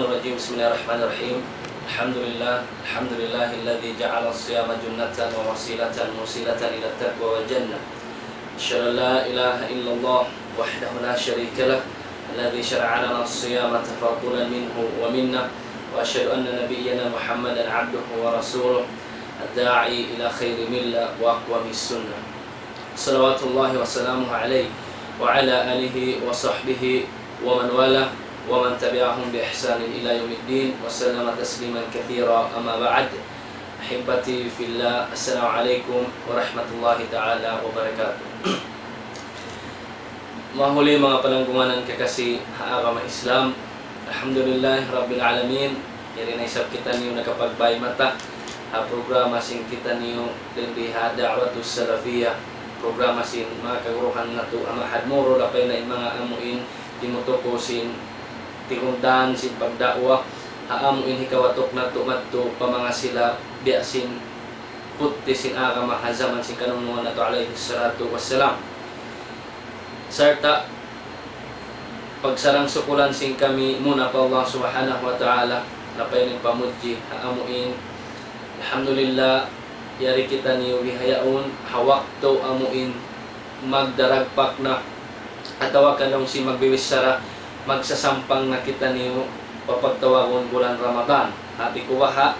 الشيطان الرجيم بسم الله الرحمن الرحيم. الحمد لله الحمد لله الذي جعل الصيام جنة ووسيلة موصلة إلى التقوى والجنة. أشهد أن لا إله إلا الله وحده لا شريك له الذي شرع لنا الصيام تفضلا منه ومنا وأشهد أن نبينا محمدا عبده ورسوله الداعي إلى خير ملة وأقوم السنة. صلوات الله وسلامه عليه وعلى آله وصحبه ومن والاه. ومن تبعهم بإحسان إلى يوم الدين وسلم تسليما كثيرا أما بعد أحبتي في الله السلام عليكم ورحمة الله تعالى وبركاته Mahuli mga panangguman ng kakasi haagama Islam Alhamdulillah Rabbil Alamin Yari na isap kita niyo nakapagbay mata ha programa sing kita niyo Dindi ha da'watus salafiyah Programa sin mga kaguruhan na to Ang hadmuro lapay na yung mga amuin Timutuko sin tingundan sin pagdawa. Haam in hikawatok na tumatto pamanga sila biasin putti sin aga mahazaman sin kanunungan na to alayhi salatu wassalam. Sarta pagsarang sukulan sin kami muna pa Allah subhanahu wa ta'ala napay ng pamudji haamuin alhamdulillah yari kita niyo gihayaon hawak to amuin magdaragpak na atawa kanong si magbiwisara magsasampang na kita niyo papagtawagon bulan Ramadan. Hati ko ha,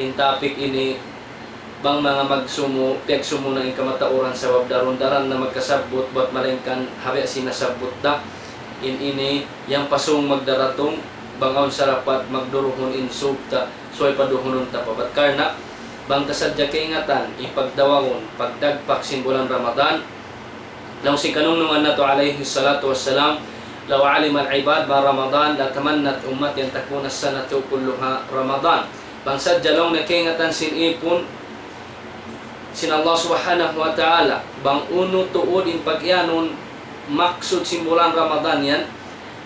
in topic ini bang mga magsumo, tiag sumo na in kamatauran sa wabdaron-daran na magkasabot bat malengkan habi sinasabot da? In ini yang pasong magdaratong bangaw sa rapat magduruhon in subta soy paduhonon ta pabat karna? Bang kasadya kaingatan ipagdawangon pagdagpak sin bulan Ramadan. Law si kanong naman na to alayhi salatu wassalam لو علم العباد ما رمضان لتمنت أمتي أن تكون السنة كلها رمضان bangsad jalong nakingatan sin ipon sin Allah subhanahu wa ta'ala bang uno tuod in pagyanon maksud sin bulan Ramadan yan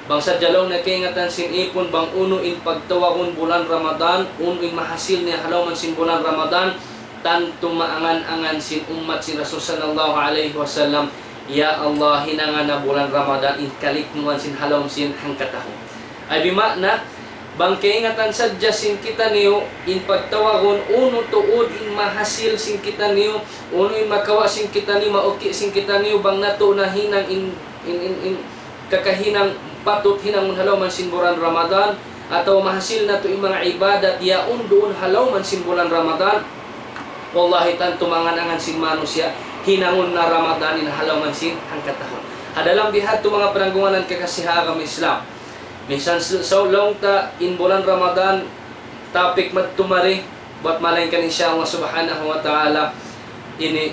bangsad jalong nakingatan sin ipon bang uno in pagtawagon bulan Ramadan uno in mahasil ni halaw man sin bulan Ramadan tanto maangan-angan sin umat sin Rasul sallallahu alaihi wasallam Ya Allah, hinangan na bulan Ramadan, inkaliknuan sin halom sin hangkataho. Ay bimakna, bang kaingatan sadya sin kita niyo, in pagtawagon, uno tuod in mahasil sin kita niyo, uno in makawa sin kita niyo, mauki sin kita niyo, bang nato na hinang in, in, in, in kakahinang patut hinang halaman sin bulan Ramadan, atau mahasil na to mga ibadat, yaon doon halaman sin bulan Ramadan, Wallahi tanto manganangan sin manusia, hinangon na Ramadan in halaman sin ang katahon. Adalang bihat to mga pananggunganan kakasihagam Islam. Minsan sa long ta in bulan Ramadan topic magtumari buat malain kan insya Allah subhanahu wa ta'ala ini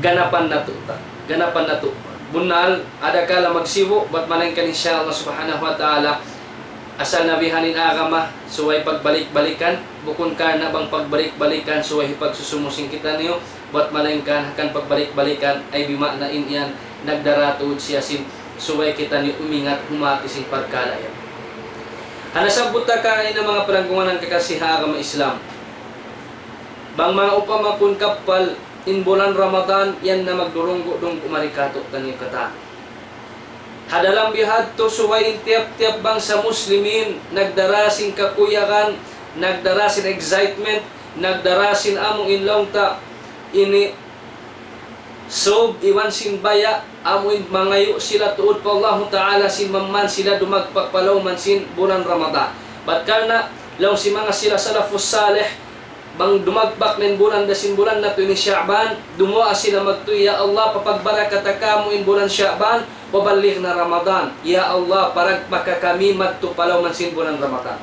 ganapan na to ta. Ganapan na to. Bunal, ada kala magsibo buat malain kan insya Allah subhanahu wa ta'ala asal nabihanin agama suway pagbalik-balikan bukun ka na bang pagbalik-balikan suway pagsusumusing kita niyo buat malengkan akan pagbalik-balikan ay bima na inyan nagdaratuod siya sin suway kita ni umingat humati sing pagkalaya. Hanasabot ta ka ng mga pananggungan ng kakasiha agama Islam. Bang mga upama kun kapal in bulan Ramadan yan na magdurunggo dong kumarikato tanyo kata. Hadalang bihad to suway tiap-tiap bang sa muslimin nagdarasing kakuyakan, nagdarasin excitement, nagdarasin among inlong ta ini. Sob iwan sin baya amoy mangayo sila tuod pa Allah Ta'ala sin mamman sila dumagpakpalaw man sin bulan Ramadan. Bat karna law si mga sila salafus salih bang dumagbak nin bulan da sin bulan na ni Sha'ban dumuha sila magtuy ya Allah papagbarakat kamo in bulan Sha'ban pabalik na Ramadan. Ya Allah parag baka kami magtupalaw man sin bulan Ramadan.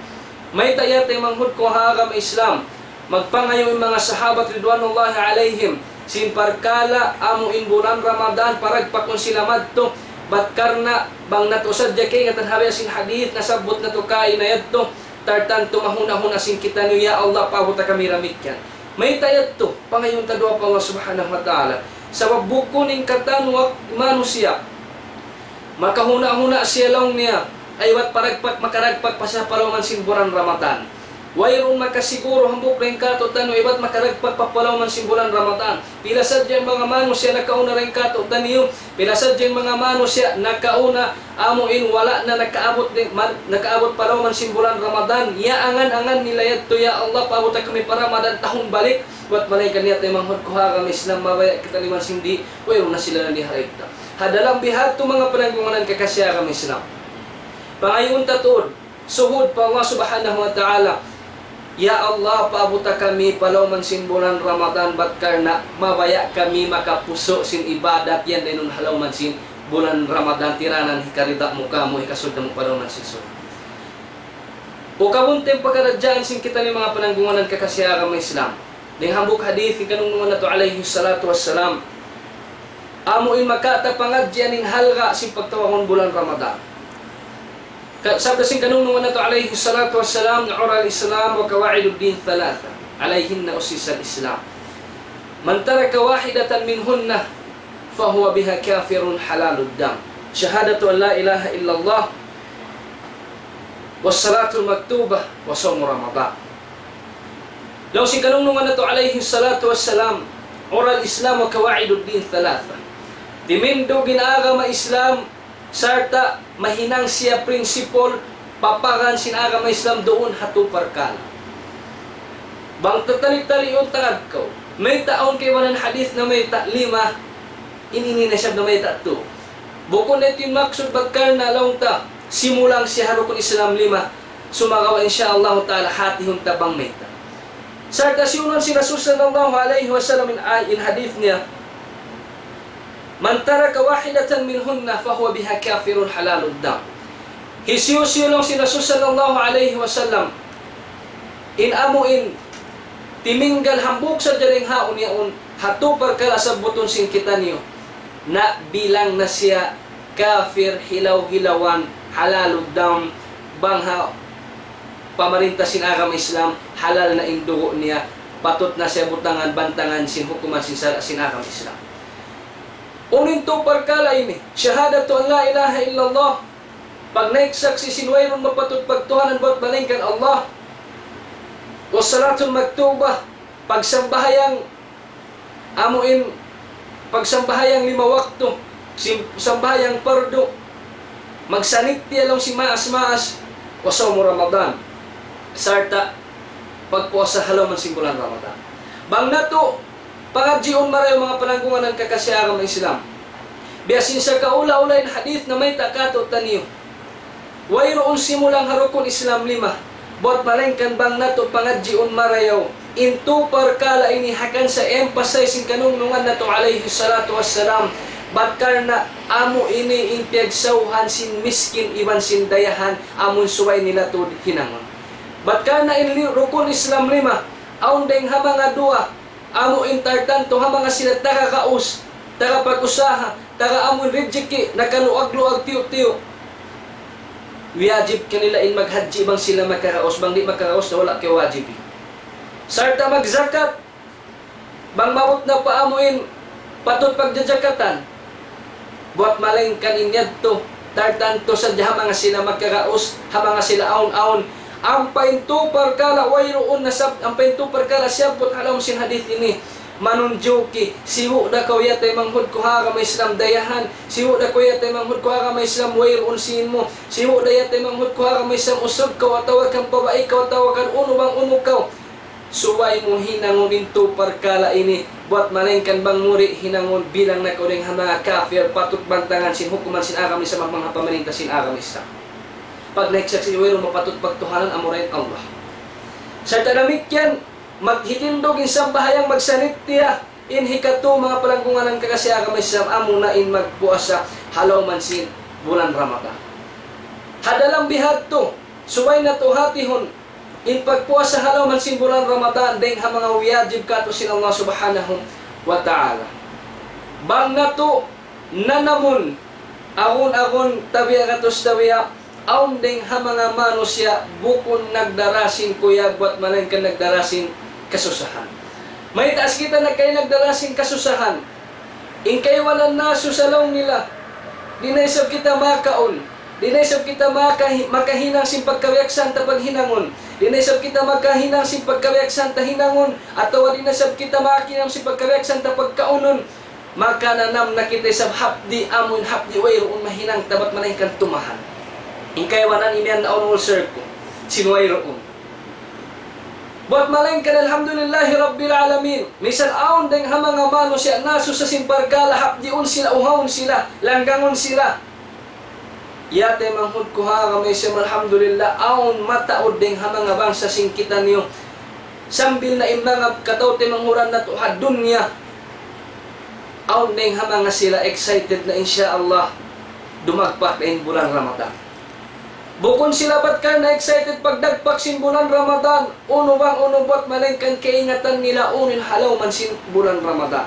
May tayatay manghud ko hagam Islam magpangayo yung mga sahabat ridwanullahi alaihim. Sin parkala amo in Ramadan paragpakon sila madto. Batkar na bang natusad kay nga tanhabi sin hadith nasabot na to kay na yadto. Tartan tumahuna-huna sin kita niyo ya Allah pabuta kami ramit yan. May tayad to pangayon ta pa Allah subhanahu wa ta'ala. Sa buko ning katanwa manusia makahuna-huna siya lang niya. Ay wat paragpat makaragpat pa siya palaw man simbulan Ramadan Wayron makasiguro hambok rin kato tano ibat makaragpat papalaw man simbulan Ramadan. Pila sad dyan mga mano siya nakauna rin kato taniyo. Pila sad dyan mga mano siya nakauna amuin wala na nakaabot man, nakaabot palaw man simbulan Ramadan. Ya angan-angan nila yadto ya Allah pabuta kami para madan tahong balik. Wat malay kaniya tayo manghod kuha kami Islam mabaya kita liman sindi. Wayron na sila na diharekta. Hadalang bihat to mga panagmungan kakasya kami Islam. Pangayon tatuod, suhud pa Allah subhanahu wa ta'ala Ya Allah, paabuta kami palaw man simbolan Ramadan batkar na mabaya kami makapuso sin ibadat yan din halaw man sin bulan Ramadan tiranan hikarita mo ka mo ikasud mo palaw man sin sun. O kabunteng pagkadadyan sin kita ni mga pananggunganan kakasya kami Islam. Ning hambuk hadith kanung mga nato alayhi salatu wassalam. Amo in makata pangadyan halga sin pagtawakon bulan Ramadan. Sabda sing kanung nung nato alayhi salatu wassalam na oral islam wa kawaidud din thalatha alayhinna usisa islam. Man taraka wahidatan minhunna fahuwa biha kafirun halalud dam. Shahadatu an la ilaha illallah wassalatu maktubah wa sawmu ramadan law sing kanung nung nato alayhi salatu wassalam oral islam wa kawaidud din thalatha dimindo ginaga ma islam sarta mahinang siya prinsipol papagan sinaga may Islam doon hatupar ka bang tatali-tali yung tangad ko may taon kay wanan hadith na may ta lima inini na siya na may tatu bukod na ito yung maksud bagkar na laong ta simulang siya harukon Islam lima sumagawa insya Allah ta'ala hati hong tabang may ta. Sarta siunan si Rasul sallallahu alaihi wasallam in, in hadith niya Man taraka wahidatan minhunna fahuwa biha kafirun halalud dam. Hisiyusiyo lang si Rasul sallallahu alaihi wasallam. In amuin timinggal hambuk sa jaring haon yaon hatupar kala sa buton sing kita niyo na bilang na siya kafir hilaw-hilawan halalud dam bangha pamarinta sin agam Islam halal na indugo niya patot na siya butangan bantangan sin hukuman sin sin agam Islam. Unin to parkala ini. Shahadatu an la ilaha illallah. Pag naiksaksi sinwayron mapatut pagtuhanan ba't balingkan Allah. Wassalatul maktubah. Pagsambahayang amuin pagsambahayang lima wakto. Sambahayang pardo. Magsaniti along si maas-maas. Wasawmo Ramadan. Sarta pagpuasa halaman simbulan Ramadan. Bang nato Pangadjion maray mga pananggungan ng kakasyaram ng Islam. Biasin sa kaula-ulay na hadith na may takato taniyo. Wayroon simulang harukon Islam lima. Buat malengkan bang nato pangadjion marayaw. Into parkala ini hakan sa emphasizing kanunungan nato alayhi salatu wassalam. Batkar na amo ini intiag sauhan sin miskin iban sin dayahan amon suway nila to hinangon. Batkar na in rukun Islam lima. Aun deng habang adua amo intartan to ha mga sila taga kaus taga amon rejeki nakaluag-luag tiyo-tiyo. Wajib kanila in maghaji bang sila makaraos bang di makaraos na wala kay wajib sarta magzakat bang mabot na paamuin patot pagjajakatan buat maling kaninyad to tartan to sa mga sila magkaraos ha mga sila aon-aon ang painto perkala wayroon na sab ang painto perkala siyabot alam sin hadith ini. Manunjuki siwo da kaw yatay manghud ko ha may Islam dayahan. Siwo da ko yatay manghud ko ha may Islam wayroon sin mo. Siwo da yatay manghud ko ha may Islam usog ka atawa kang babae ka atawa kan uno bang uno ka suway mo hinangon into perkala ini. Buat malengkan bang muri hinangon bilang na ko ring mga kafir patut bantangan sin hukuman sin agam sa mga pamarinta sin agam Islam pag naiksaksi wero mapatut pagtuhanan amorayin Allah. Sa tanamik yan, maghitindog in bahayang magsanit tiya, in hikato mga palangkungan ng kakasya kamay sa amo na in magpuasa halaw man sin bulan Ramadan. Hadalang bihag to, suway na to hatihon, in pagpuasa halaw man sin bulan Ramadan, deng ha mga wiyajib ka to sin Allah subhanahu wa ta'ala. Bang nato nanamon agon-agon tabiya katos tabiya aun ding ha mga manusia bukon nagdarasin kuyag wat malang ka nagdarasin kasusahan. May taas kita na kay nagdarasin kasusahan. In kay walang naso sa nila. Dinaisap kita makaon. Dinaisap kita makahi, makahinang sin pagkaweksan ta paghinangon. Dinaisap kita makahinang sin pagkaweksan ta hinangon. Atawa dinaisap kita makahinang sin pagkaweksan ta pagkaunon. Makananam na kita sa hapdi amon hapdi wayroon mahinang tabat manay kan tumahan. In kay wanan imian na onol sir ko. Sinuwayroon. Buat malain ka alhamdulillahi rabbil alamin. Misal aon deng ha mga mano siya naso sa simparkala hapdiun sila uhawon sila langgangon sila. Yate manghud ko ha kami siya alhamdulillah aon mataod deng ha mga bangsa singkitan niyo. Sambil na imnangab kataw te manghuran na to ha dunya. Aon deng ha mga sila excited na insya Allah dumagpak na bulan Ramadan. Bukon sila ba't ka na excited pagdagpak sin bulan Ramadan? Uno bang uno ba't malingkan kaingatan nila unin halaw man sin bulan Ramadan?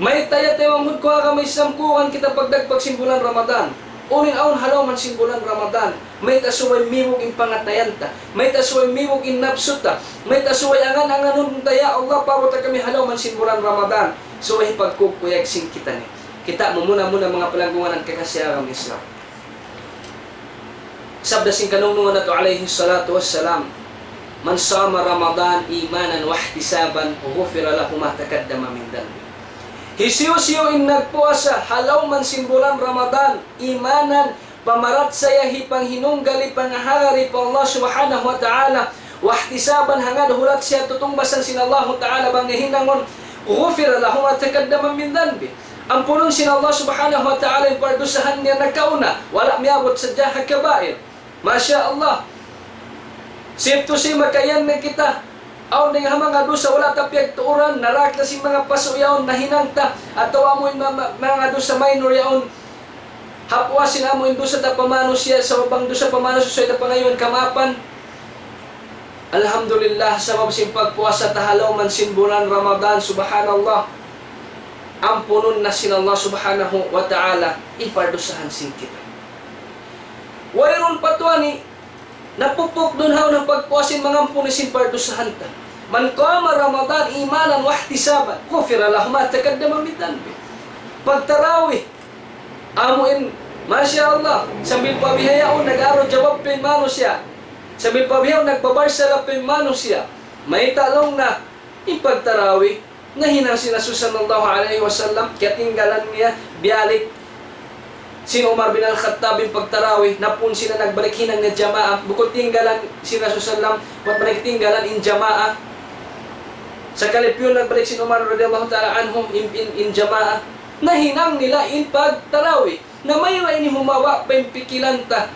May taya tewang hud ko ka may samkuhan kita pagdagpak sin bulan Ramadan. Unin aun halaw man sin bulan Ramadan. May tasuway miwog in pangatayan ta. May tasuway miwog in napsuta. May tasuway angan anganon taya Allah para ta kami halaw man sin bulan Ramadan. Suway pagkukuyag sin kita ni. Kita mo muna muna mga palanggungan ng kakasiyang Islam sabda sing kanunungan nato alayhi salatu wassalam man sama ramadan imanan wa ihtisaban ghufira lahu ma taqaddama min dhanbi. Hisiyo-siyo in nagpuasa halaw man simbolan ramadan imanan pamarat sayahi panghinunggali pangahari pa Allah subhanahu wa ta'ala wa ihtisaban hangad hulat siya tutungbasan sin Allah ta'ala bang hinangon ghufira lahu ma taqaddama min dhanbi. Ang punong sin Allah subhanahu wa ta'ala yung pardusahan niya nagkauna wala miyabot sa jaha kabair Masya Allah. Sip to si makayan na kita. Aw ning ha mga dusa wala ta tuuran narak na si mga pasuyaon na hinangta. Ato amo mga, mga dusa minor yaon. Hapwa sila mo dusa ta pamano siya sa babang dusa pamano sa ta pangayon kamapan. Alhamdulillah sa mabsing pagpuasa tahalaw man simbulan Ramadan subhanallah. Ang punon na sin Allah subhanahu wa ta'ala ipardusahan sin kita Wayron patwani, napupok doon haw ng pagpuasin mga punisin pardusahan ta. Man kama Ramadan imanan wa ihtisaban, kufira lahu ma taqaddama min dhanbi. Pagtarawi, amuin Masya Allah, sambil pabihayaon nag-aro jawab pin mano siya. Sambil pabihayaon nagbabarsala pin mano siya. May talong na ipagtarawi na hinang sinasu sallallahu alaihi wasallam katinggalan niya biyalik si Umar bin Al-Khattab yung pagtarawih, napun sila nagbalik hinang na jamaa, bukod tinggalan sila susalam, pat balik tinggalan in jamaa. Sa kalipyon nagbalik si Umar radiyallahu ta'ala anhum in, in, in jamaa, nahinang nila in pagtarawih, na may ini humawa pa yung pikilanta.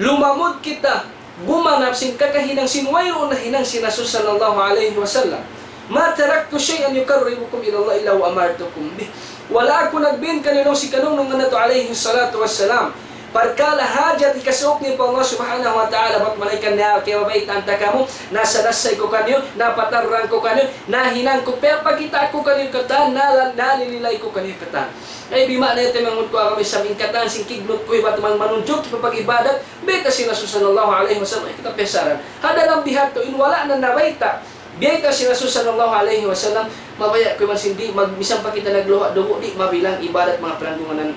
Lumamod kita, gumanap sin kakahinang sinwayro na hinang sinasus sallallahu alaihi wasallam. Ma taraktu shay'an yukarribukum ila Allah illa wa amartukum bih. Wala ako nagbin kanino si kanong nung nato alayhi salatu wassalam. Parkala hajat ikasok ni pa Allah subhanahu wa ta'ala. Ba't malaikan na kaya mabait ang mo? Nasa ko kanyo Napatarang ko kanyo Nahinang ko Pero pagkita ko kanyo katan Nalililay ko kanyo katan ay di mana ito mga ko kami sa mingkatan sing kiglot ko iba tumang manunjok sa pag-ibadat. Beta sila sallallahu alaihi wasallam kita pesaran. Hada lang bihat to na nawaita Biyay ka si Rasul sallallahu alaihi wasallam, mabaya ko man sindi, magbisan pa kita nagluha dugo di mabilang ibadat mga pelandunganan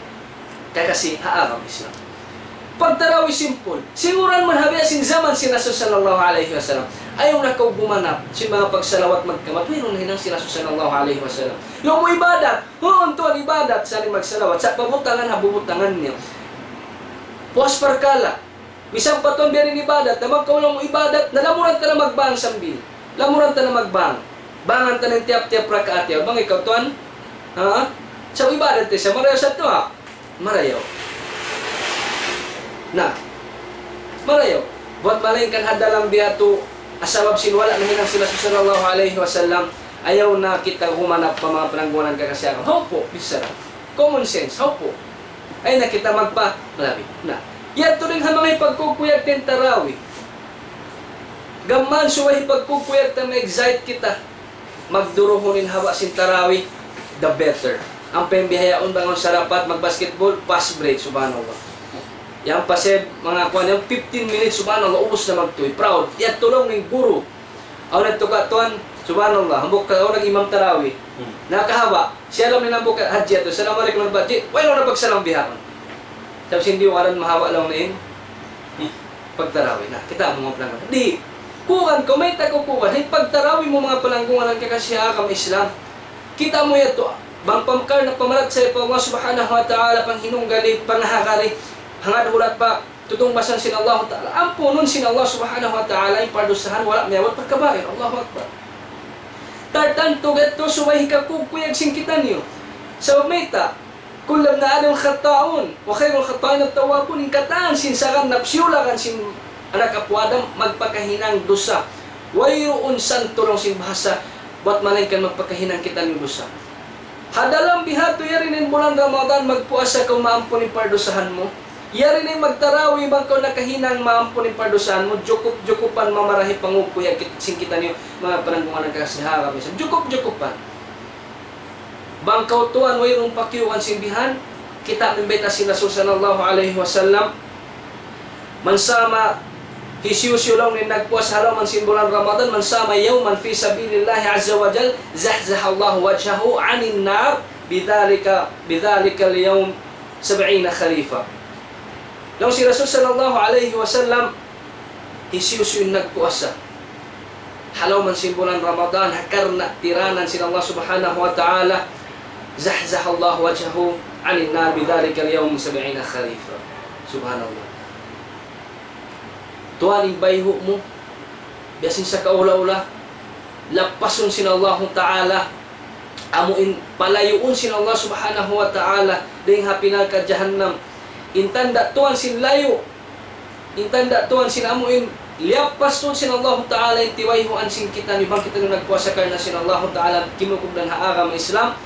kay kasi haarap Islam. Pagtarawi simple. Siguran man habi sin zaman si Rasul sallallahu alaihi wasallam. Ayaw na kau bumanap si mga pagsalawat magkamat. Mayroon na hinang si Rasul sallallahu alaihi wasallam. Yung mo ibadat, huon to ang ibadat sa magsalawat. Sa pabutangan ha bubutangan niya. Puas parkala. Bisang paton biyarin ibadat, na magkaulang mo ibadat, nalamuran ka na magbang sambil lamuran ta na magbang. Bangan ta ng tiap-tiap rakaat yaw. Bang ikaw tuan? Ha? Sa ibadat sa marayaw sa to ha? Marayaw. Na. Marayaw. Buat malayin kan hadalang biyato asabab sinwala na hinang sila sallallahu alaihi wasallam ayaw na kita humanap pa mga pananggunan kakasyakan. How po? Bisa Common sense. How po? Ay na kita magpa malabi. Na. Yan to rin ha mga pagkukuyag Gaman suway pagkukuyag ta ma-excite kita. magduruhonin hawa sin tarawih, the better. Ang pembihayaon bangon sa rapat magbasketball, pass break, subhanallah. Yang paseb mga kuan yung 15 minutes subhanallah ubos na magtuy. Proud. Yan tulong ng guru. Aw nagtuka tuan subhanallah. Hambok ka nag imam tarawih. Hmm. Nakahaba. Siya lang nabok haji ato. Salaam alaikum ng baji. Wala na pagsalam bihakon. Tapos hindi waran mahawa lang na in. Pagtarawih na. Kita mo mga pelanggan. Di. Kukan ko, may tako kukan. Hey, pagtarawih mo mga pelanggungan ang kakasya kam Islam. Kita mo yato. Bang pamkar na pamalat sa ipa Allah subhanahu wa ta'ala pang hinunggali, pangahakari, hangad ulat pa, tutong sin Allah ta'ala. Ampo nun sin Allah subhanahu wa ta'ala, yung pardusahan, wala miyawat pagkabair. Allahu Akbar. Tartan tugat to, suway hikakukuyag sing kita niyo. Sa umita, kulam na anong khataon, wa khairul khatain at tawabun, yung kataan, sinsakan, napsiyulakan, sin anak kapwadam, magpakahinang dusa. Wayroon san tulong sin bahasa, ba't malay kan magpakahinang kita ng dusa. Hadalang bihato yari nin bulan Ramadan magpuasa kung maampun yung pardusahan mo. Yari nin magtarawi bang kung nakahinang maampun yung pardusahan mo. Jukup-jukupan mamarahi pangukuya singkita niyo mga pananggungan ng kasihara. Jukup-jukupan. Bangkaw tuan wayong pakiuan simbihan. Kita mimbeta sila sallallahu alaihi wasallam. Mansama Hisyusyo lang ni nagpuas halaman simbolan Ramadan mansama yawman fi sabilillah azza wa jal zahzah Allah wajhahu 'anil nar bidhalika bidhalika al-yawm 70 khalifa. Lang si Rasul sallallahu alaihi wasallam hisyusyo nagpuasa. Halaw man simbolan Ramadan hakarna tiranan sila Allah subhanahu wa ta'ala zahzah Allah wajhahu 'anil nar bidhalika al-yawm 70 khalifa. Subhanallah. Tuan yung bayho mo. Biyasin sa kaula-ula. Lapason sin Allah Ta'ala. Amuin palayuon sin Allah Subhanahu wa Ta'ala. Ding hapinal ka jahannam. Intanda tuan sin layo. Intanda tuan sin amuin liapas tuan sin Allah Ta'ala yung tiwayhuan sin kita ni bang kita nung nagpuasa ka na sin Allah Ta'ala kinukog ng haagam Islam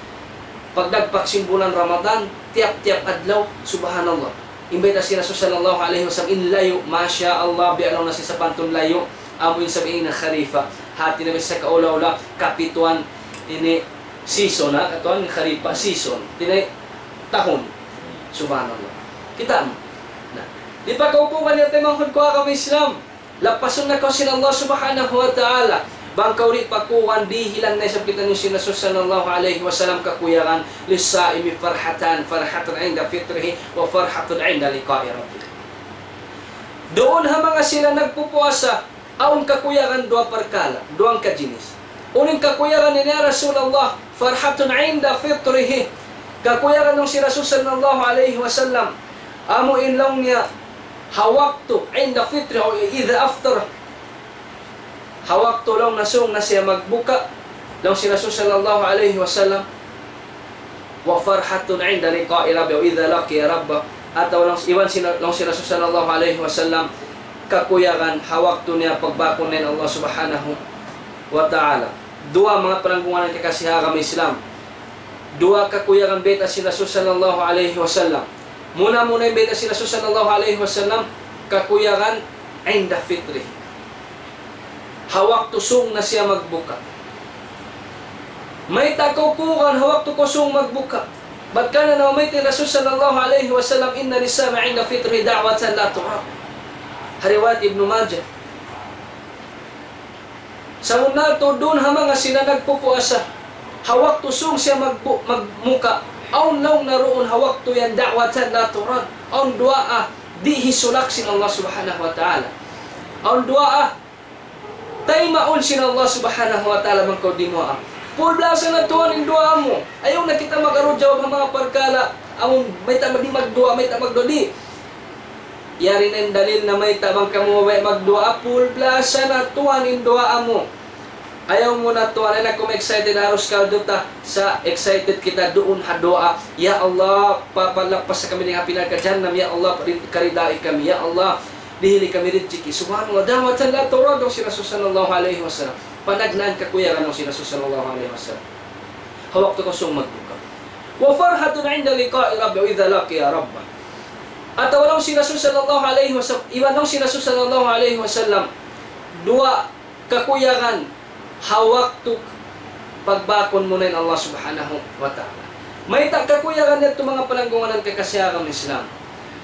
pagdagpak Ramadan tiap-tiap adlaw subhanallah imbita si Rasul sallallahu alaihi wasallam in layo masya Allah bi alaw na si sa pantun layo amoy sabihin na khalifa. Hati na sa kaula-ula kapituan ini season na katuan khalifa season tinay tahon subhanallah. Kita mo? Na. Di pa kaupo ka niya tayo mga kami Islam? Lapason na ko sin Allah subhanahu wa ta'ala Bangkaw ri pakuwan di hilang na isang kita ni Sinasus sallallahu alaihi wasallam kakuyakan lisaimi farhatan farhatun inda fitrihi wa farhatun inda liqa'i rabbih. Doon ha mga sila nagpupuasa aun kakuyakan dua perkala, duang kajinis. Uning kakuyakan ni Rasulullah farhatun inda fitrihi. Kakuyakan ng si Rasul sallallahu alaihi wasallam amo inlong niya hawaktu inda fitri o idha aftar hawak tulong nasong na siya magbuka. Lang si Rasul sallallahu alaihi wasallam wa farhatun inda liqa'i rabbi wa idha laqi rabba. Ataw lang iwan si lang si Rasul sallallahu alaihi wasallam kakuyakan hawak to niya pagbakon ni Allah subhanahu wa ta'ala. Dua mga pananggungan ng kakasiha kami Islam. Dua kakuyakan beta si Rasul sallallahu alaihi wasallam muna muna beta si Rasul sallallahu alaihi wasallam kakuyakan inda fitri hawak tusong na siya magbuka. May takukukan hawak to kusong magbuka. Ba't ka na naman may Rasul sallallahu alaihi wasallam inna lisama inda fitri da'watan la turab. Hariwat Ibn Majah. Sa una to doon ha mga sila nagpupuasa. Hawak tusong siya magbu, magmuka. Aun law naroon hawak to yan da'watan la turab. Aun duaa di hisulak sin Allah subhanahu wa ta'ala. Aun duaa tay maun sin Allah subhanahu wa ta'ala man ko di mo am. Pul blasa na tuwan in dua mo. Ayaw na kita magaro jawab ang mga pagkala. Among may tama di magdua, may tama magdua di. Yari na yung dalil na may tabang kamo may magdua. Pul blasa na tuwan in dua mo. Ayaw mo na tuwan. Ay na kung excited aros kaldo ta sa excited kita doon hadoa. Ya Allah, papalakpas sa kami ng ka dyan. Ya Allah, karidai kami. Ya Allah, dihili kami rizki. Subhanallah, dawatan la turad ang si Rasul sallallahu alaihi wasallam. Panagnan ka kuya ng si Rasul sallallahu alaihi wasallam. Hawak to kusong magbuka. Wa farhatun inda liqa'i rabbi wa idha laqiya rabba. At walang si Rasul sallallahu alaihi wasallam, iwan nung si Rasul sallallahu alaihi wasallam, dua kakuyagan hawak to pagbakon mo na Allah subhanahu wa ta'ala. May tagkakuyagan nito mga pananggunganan kakasyakan ng Islam.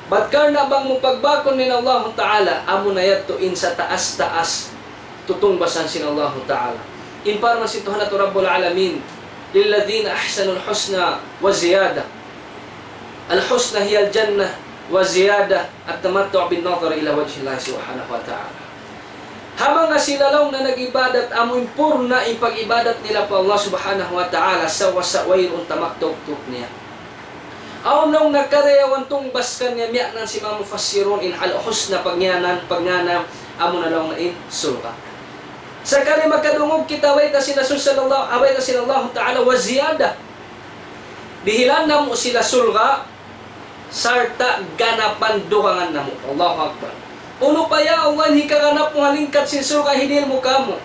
But karna bang mupagbakon ni Allah Ta'ala, amo na yatuin sa taas-taas tutungbasan sin Allah Ta'ala. In para man situhan ato Rabbul Alamin, lilladhina ahsanul husna wa ziyada. Al-husna hiya al-jannah wa ziyada at tamattu bin nadhar ila wajhi Allah Subhanahu wa Ta'ala. Habang nga sila lang na nag-ibadat, amo impurna ipag-ibadat nila pa Allah Subhanahu wa Ta'ala sa wasawayron tamaktok-tok niya. Aw nung nagkareyawan tong baskan niya miya nan si mga mufassirun in hal husna pagyanan pagnana amo na lang na in sulka. Sa kali magkadungog kita way ta sila sallallahu away ta sila Allah taala wa ziyada. Dihilan na mo sila sulga sarta ganapan dukangan namo. Allahu akbar. Uno pa ya Allah hikaganap mo halingkat sin sulka hidil mo kamo.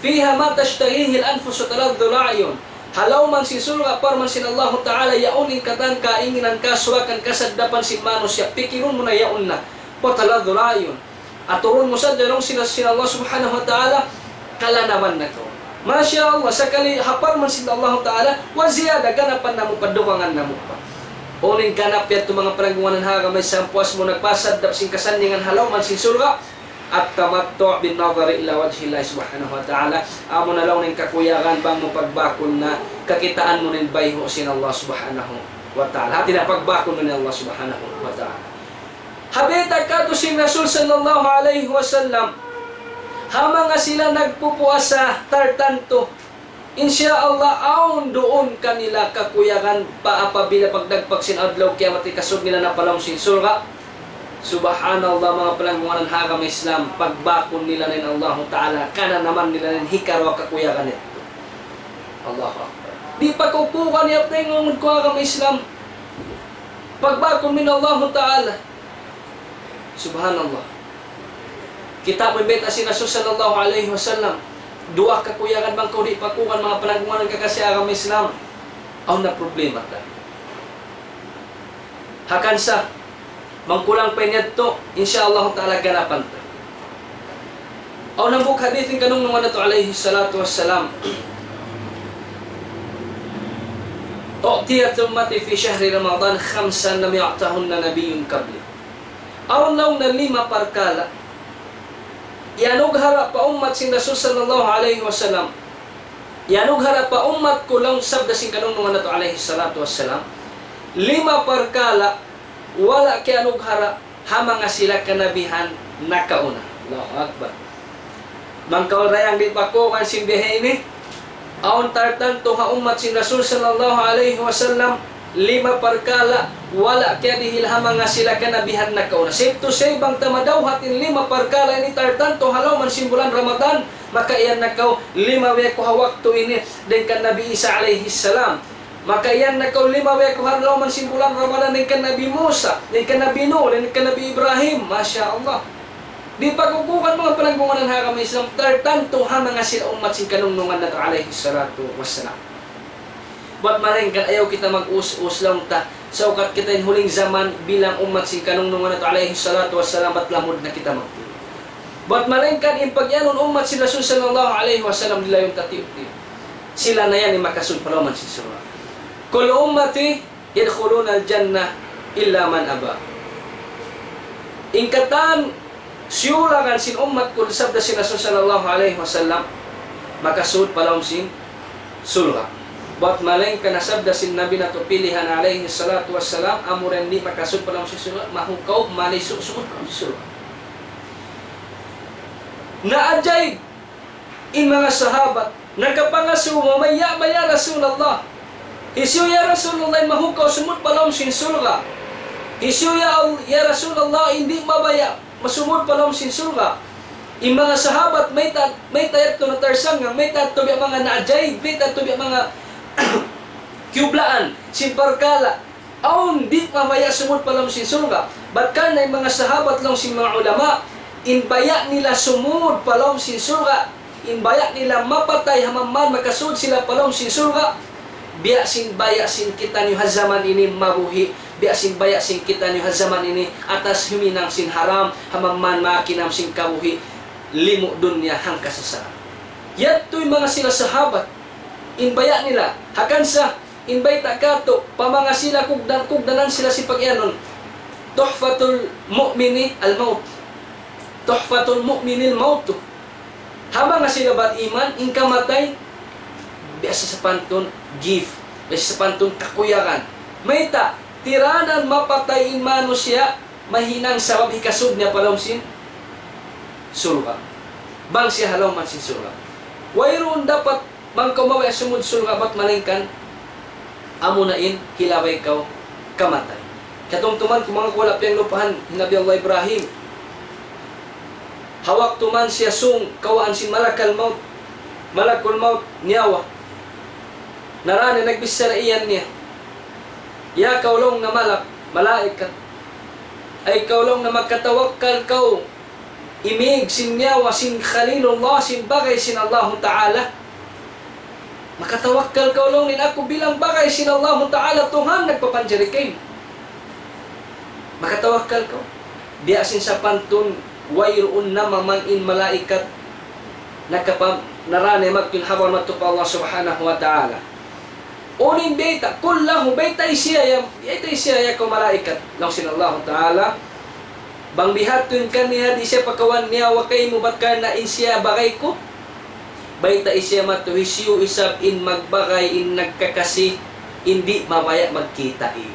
Fiha ma tashtahihi al-anfus wa taladdu. Halaw man si sulga par man sin Allah Ta'ala yaunin katan kainginan ka surakan kasagdapan si manos ya pikirun mo na yaun na. Pataladul ayon aturun mo sa dalong sila sin Allah Subhanahu wa Ta'ala kala naman na to. Masya Allah sakali hapar man sin Allah Ta'ala wa ziyada ganapan na mo padukangan na mo pa. Uling ganap yato mga panagunganan ha may sampuas mo nagpasad dap sing kasandingan halaw man sin sulga at tamattu bin nadari ila wajhi Allah subhanahu wa ta'ala amo na lang ning kakuyagan bang mo pagbakon na kakitaan mo nin bayho sin Allah subhanahu wa ta'ala hati na pagbakon mo ni Allah subhanahu wa ta'ala habita kadto si Rasul sallallahu alaihi wasallam hamang nga sila nagpupuasa tartanto Insya Allah, aon doon kanila kakuyagan paapabila pagdagpag sin adlaw kaya mati kasog nila na palong sin surga Subhanallah mga palanggungan ng hagam Islam pagbakon nila nin Allah Ta'ala kana naman nila nin hikarwa kakuyakan nito. Allah Akbar. Di pa kukuha niya tingon ko hagam Islam. Pagbakon min Allah Ta'ala. Subhanallah. Kita mo bet asin Rasul sallallahu alaihi wasallam dua kakuyakan bang kau di pakukan mga palanggungan ng kakasi agam Islam. Aw na problema ta hakan sa Mangkulang pa niya to, insyaallah ta'ala ganapan to. Aw nang buk hadithin kanong nung ano to alayhi salatu wassalam. Uqtiyat ummati fi shahri Ramadan khamsan lam ya'tahunna nabiyyun qabli. Aw nang na lima parkala yanughara pa ummat sing Rasul sallallahu alaihi wasallam yanughara pa ummat ko lang sabda sing kanong nung ano to alayhi salatu wassalam lima parkala wala kay anughara hama nga sila kanabihan nakauna. Allahu Akbar. Mangkaw rayang di pa ko kan simbihe ini. Aon tartan to ha umat sin Rasul sallallahu alaihi wasallam lima perkala wala kaya dihil hama nga sila kanabihan nakauna. Safe to say bang tamadaw hatin lima perkala ini tartan to halaw man simbulan Ramadan maka iyan nakaw lima we ko hawak to ini den kan Nabi Isa alaihi salam maka yan na lima wa kuharlaw man simpulan Ramadan ng kan Nabi Musa, ng kan Nabi Nuh, ng kan Nabi Ibrahim. Masya Allah. Di pagkukukan mga pananggungan ng hakam Islam, tartanto ha mga sila umat sin kanunungan na to alayhi salatu wassalam. Ba't maring kan ayaw kita mag-us-us lang ta sa ukat kita yung huling zaman bilang umat sin kanunungan na to alayhi salatu wassalam at lamod na kita magtuloy. Ba't maring kan impagyanon umat sila sallallahu alayhi wasallam nila yung tatiuti. Sila na yan yung makasun palaman si surah. Kul ummati yadkhuluna al-jannah illa man aba. Ingkatan siyura kan sin ummat kul sabda si Rasul sallallahu alaihi wasallam makasud palawm sin sulha. Bat maleng kana sabda sin Nabi na to pilihan alaihi salatu wassalam amuren di makasud palawm sin sulha mahukaw malisuk sukut sulha. Naajaib in mga sahabat nagkapangasumo maya maya Rasulullah Isyo ya Rasulullah mahukaw sumut palom sin surga. Isyo ya, ya Rasulullah hindi mabaya masumut palom sin surga. Yung mga sahabat may ta may tayat to na tarsang may tat to mga naajay, may tat to mga kublaan sin parkala. Aun di mamaya sumut palom sin surga. Batkan na mga sahabat lang sin mga ulama inbaya nila sumud palom sin surga. Inbaya nila mapatay hamaman makasud sila palom sin surga biya sing baya sing kita niyo hazaman ini mabuhi biya sing baya sing kita niyo hazaman ini atas huminang sin haram hamaman makinam sing kabuhi limo dunya hang kasasara yato'y mga sila sahabat inbaya nila. Hakan sa invite kato pamanga sila kugdan kugdanan sila si pagyanon tuhfatul mu'mini al maut tuhfatul mu'mini al maut habang nga sila bat iman in kamatay biasa sa panton gift. Biasa sa panton kakuyakan. May ta tiranan mapatay in mano siya. Mahinang sabab hikasud niya palomsin surga. Bang siya halaw man sin surga. Wayroon dapat mang kumaway sumud surga bat malingkan? Amo na in hilaway kaw kamatay. Katong tuman kung mga kulap yung lupahan Nabi Allah Ibrahim hawak tuman siya sung kawaan si malakal maut malakul maut niyawa narani nagbisar iyan niya. Ya kaulong na malak malaikat ay kaulong na magkatawakkal kau imig sin niyawa sin khalilullah sin bagay sin Allah Ta'ala. Makatawakkal kaulong nin ako bilang bagay sin Allah Ta'ala Tuhan nagpapanjari kayo makatawakkal ka biasin sa pantun wayroon na mamangin malaikat. Nakapam narane magkin hawan matupa Allah subhanahu wa ta'ala unin beta kullahu beta isya ya beta isya ya ko malaikat. Lang sin Allah ta'ala bang bihatun kaniya di siya pakawan niya wakay mo bat ka na insya bagay ko? Baita isya matuhisyo isab in magbagay in nagkakasi hindi mamaya magkita eh.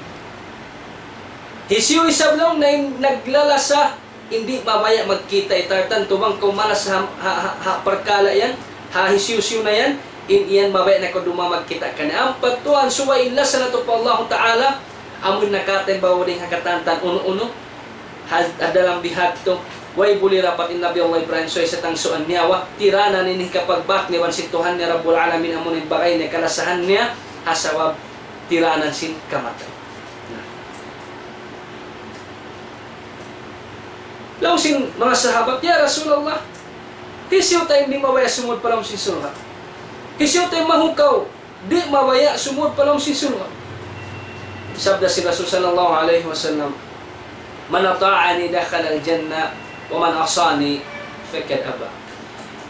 Hisyo isab lang na naglalasa hindi mamaya magkita itartan tumang kumalas ha, ha, ha, ha perkala yan ha hisyo na yan in iyan mabaya na ko duma magkita ka na. Ang pagtuan suwa ilas na to pa Allah Ta'ala. Amun nakaten bawoding hakatantan uno-uno? Adalang bihat to. Way buli rapat in Nabi Allah Ibrahim so isa tang suan niya. Wa tirana ninih kapag bak ni wan sintuhan ni Rabbul Alamin. Amon bagay ni kalasahan niya. Asawab tiranan sin kamatay. Law sin mga sahabat, Ya Rasulullah, hisyo tayo di mawaya sumod pa lang si surga. Hisyo tayo mahukaw, di mawaya sumod pa lang si surga. Sabda si Rasul sallallahu alaihi wasallam, Man ata'ani dakhala al-jannah wa man asani fakad aba.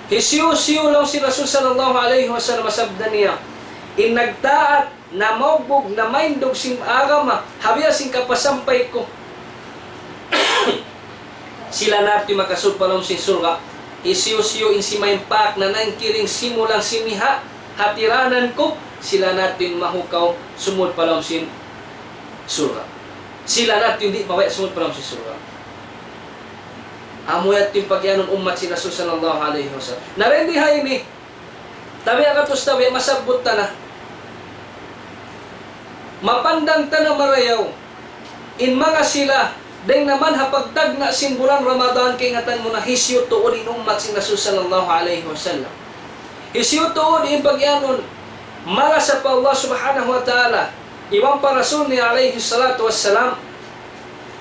Hisyo-siyo lang si Rasul sallallahu alaihi wasallam sabda niya, in nagtaat na maubog na maindog sing agama, habiya sing kapasampay ko. sila natin makasud palong sin surga isiyo-siyo in si maimpak na nangkiring simulang simiha hatiranan ko sila natin mahukaw sumud palong sin surga sila natin di mawaya sumud palong sin surga amo yatin pagyanon umat si Rasul sallallahu alaihi wasallam. Narendi hay ni tabi akatos tabi masabot ta na. Mapandang ta na marayaw. In mga sila Deng naman hapagtag na simbulan Ramadan kay ngatan mo na hisyo tuod in ummat si Rasul sallallahu alaihi wasallam. Hisyo tuod in pagyanon mala sa pa Allah subhanahu wa ta'ala. Iwan pa Rasul ni alaihi salatu wassalam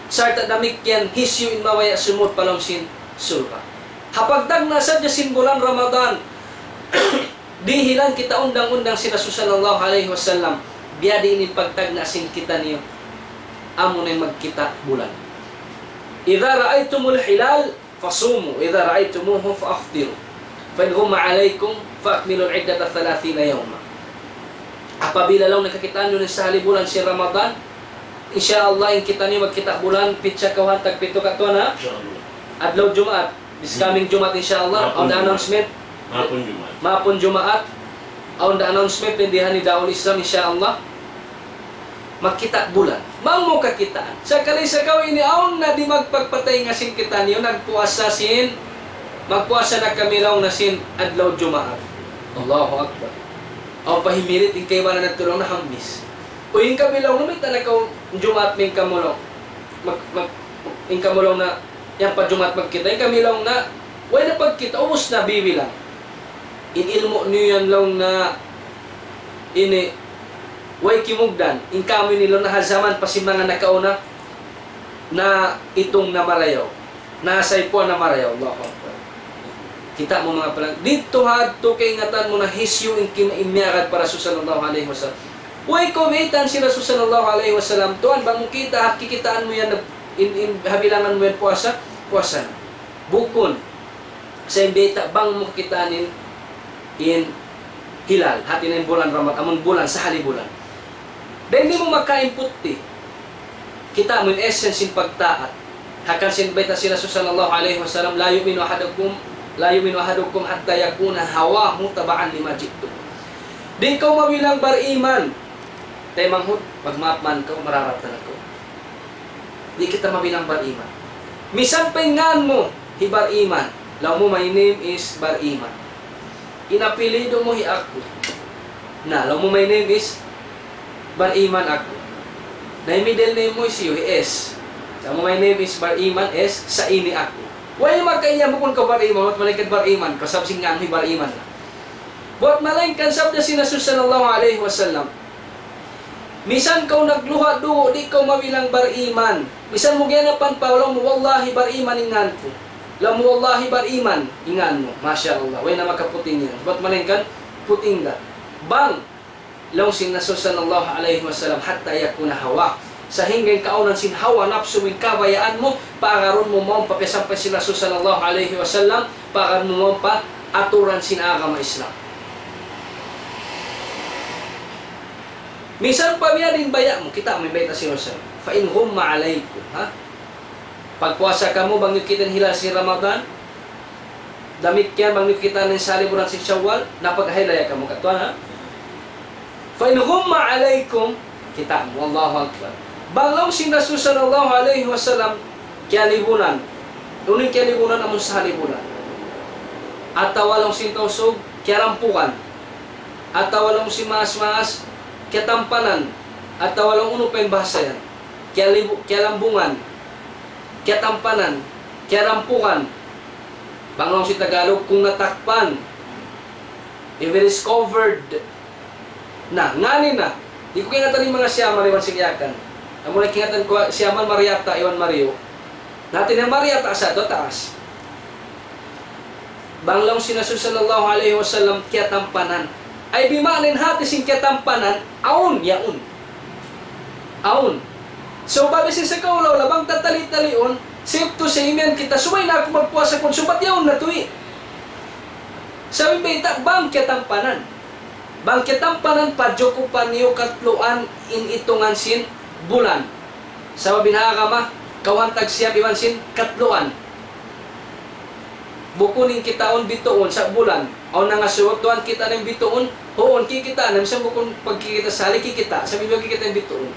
sa damikyan hisyo in mawaya sumot palong sin surga. Hapagtag na sa simbulan Ramadan dihilan kita undang-undang si Rasul sallallahu alaihi wasallam biya din pagtag na sin kita niyo amo na magkita bulan. إذا رأيتم الحلال فصوموا إذا رأيتموه فأفطروا فإن غم عليكم فأكملوا العدة ثلاثين يوما Apabila lang nakakitaan nyo sa halibulan si Ramadan, insya Allah yung kita niyo magkita bulan, pitsa kawan, tagpito ka to na, adlaw Jumaat, this coming Jumaat insya Allah, on the announcement, Mapon Jumat. mapon Jumaat, on the announcement, pindihan ni Daul Islam insya Allah, magkita bulan. Mang mo kakitaan. Sa kalay sa kaw ini aon na di magpagpatay nga sin kita niyo nagpuasa sin magpuasa na kami lang na sin adlaw Jumaat. Allahu Akbar. Aw pahimirit in kay wala nagtulong na hambis. O yung kami lang numit na nakaw Jumaat ming kamulong. Mag, mag, in kamulong na yan pa Jumaat magkita. Yung kami lang na wala na pagkita. Ubus na bibilang. In ilmo niyo yan lang na ini way kimugdan. In kami nilo na hazaman pa si mga nakauna na itong namarayaw. Nasay po namarayaw. Allah Akbar kita mo mga palang dito hadto kay ngatan mo na hisyo in kinaimyarad para sa sallallahu alaihi wasallam way kumitan si Rasul sallallahu alaihi wasallam tuan bang kita kikitaan mo yan in, in habilangan mo yan puasa puasa bukon. Sa imbita bang mo kitanin in hilal. Hati na bulan ramat. Amon bulan sa halibulan. Then di mo makain puti. Kita mo in essence in pagtaat. Hakan sin baita sila sallallahu alaihi wasallam la yu'minu ahadukum la yu'minu ahadukum hatta yakuna hawahu tabaan lima jitu. Di kau mabilang beriman. Tay manghut, pagmaapman ka, mararatan ako. Di kita mabilang beriman. Misan pengan mo, hibar iman. Law mo, my name is Bar Iman. Inapilido mo hi ako. Na, law mo, my name is Bar Iman ako. Na yung middle name mo you, S. Sa mo, my name is Bar Iman, S. Sa ini ako. Why magkaiya mo kung ka Bar Iman, wat malay Bar Iman, kasabsing nga ang Bar Iman na. Buat malay kan sabda si Nasus sallallahu alaihi wasallam. Misan kau nagluha do, di kau mabilang bar iman. Misan mo ganapan pa, wala mo wallahi bar iman ingan ko. Wala mo wallahi bar iman ingan mo. Masya Allah. Way na makaputing yan. Ba't malay kan? Puting ka. Bang! Long sin Nasus sallallahu alaihi wasallam hatta yakuna hawa. Sa hinggay kaunan sin hawa napsuwing kabayaan mo, paagaron mo mo papisampay si Nasus sallallahu alaihi wasallam, paagaron mo mo pa aturan sin agama Islam. Minsan pa miya din baya mo, kita may bayta si Jose. Fa in humma alaykum, ha? Pagpuasa ka mo, bang kita hilal si Ramadan, damit kaya bang kita ng saliburan si Shawwal, napaghilaya ka mo katuan, ha? Fa in humma alaykum, kita mo, Allahu Akbar. Banglaw si Rasul sallallahu alaihi wasallam, kaya libunan, uning kaya libunan amon sa halibunan. At tawalong sintausog, kaya rampukan. At tawalong si mas-mas, katampanan at walang uno pa yung bahasa yan. Kaya, libu, kaya lambungan, kaya tampanan, kaya rampukan. Banglong si Tagalog, kung natakpan, if it is covered, na, ngani na, di ko kingatan yung mga siyaman, iwan sigyakan. Ang muna kingatan ko, siyaman Mariata, iwan Mario. Natin ang Mariata sa do taas. Banglong si Nasul sallallahu alaihi wasallam, kaya tampanan, ay bimanin hati sing katampanan aun yaun aun so si sa kaulaw labang tatali-talion safe to say amen kita sumay na ako magpuasa kung subat yaun na tuwi sabi beta bang katampanan bang katampanan pa joko pa niyo katluan in itungan sin bulan. Sabi binakama kawantag siya biman sin katluan. Bukunin kita on bituon sa bulan. Na nga suwag tuan kita ng bituon hoon kikita na sa bukon pagkikita sa kikita sa bibig kikita ng bituon.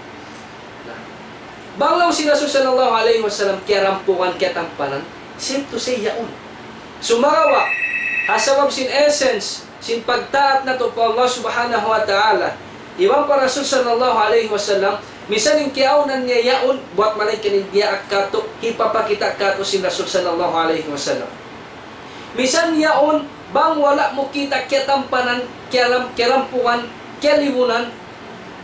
Banglaw si Rasul sallallahu alaihi wasallam kaya rampukan kaya tampanan sim to say yaon. Sumarawa hasabab sin essence sin pagtaat na to pa Allah subhanahu wa ta'ala. Iwan pa Rasul sallallahu alaihi wasallam misaning kiaunan niya yaon buat manay kinigya kato hipapakita kato si Rasul sallallahu alaihi wasallam Misan yaon, bang wala mo kita ketampanan, kialam, kirampuan, kialimunan,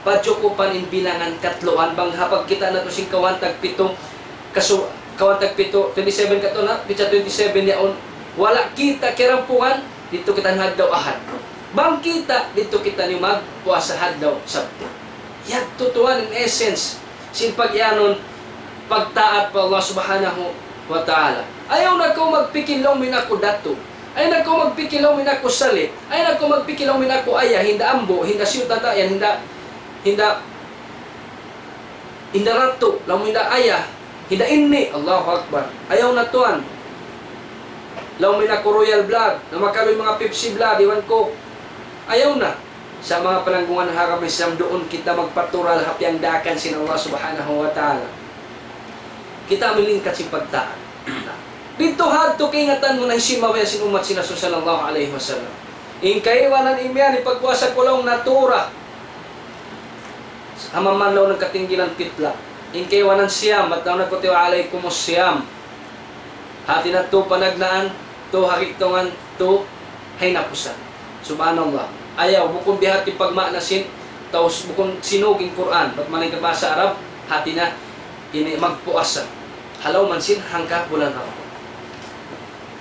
padyokupan in bilangan katloan, bang hapag kita na to sing kawantag pito, kaso kawantag pito, 27 kato na, pitsa 27 yaon, wala kita kirampuan, dito kita hadlaw ahad. Bang dito kita ni magpuasa hadlaw sabto. Yan tutuan in essence, sin pagyanon, pagtaat pa Allah subhanahu wa ta'ala. Ayaw na ko magpikilaw min ako dato. Ayaw na ko magpikilaw min ako sali. Ayaw na ko magpikilaw min ako aya, hinda ambo, hinda siyuta tayan, hinda hinda hinda rato, lamu hinda aya, hinda inni, Allahu Akbar. Ayaw na tuan. Law min ako royal blood, na makaloy mga Pepsi blood, iwan ko. Ayaw na. Sa mga pananggungan ng haram Islam, doon kita magpatural hapyang dakan sin Allah subhanahu wa ta'ala. Kita milingkat si pagtaan. Dito hadto kay ngatan mo na hisimawaya sin umat sina sallallahu alaihi wasallam. In kaiwanan imyan ipagpuasa ko lang natura. Hamaman law ng katinggilan pitla. In kaiwanan siyam at daw nagputiwa alay siyam. Hati na to panagnaan, to hakitongan, to hay napusan. Subhanallah. Ayaw, bukong bihati pagmanasin, taos bukong sinuging Quran, ba't maling kabasa Arab, hati na ini magpuasa. Halaw man sin hangka bulan ako.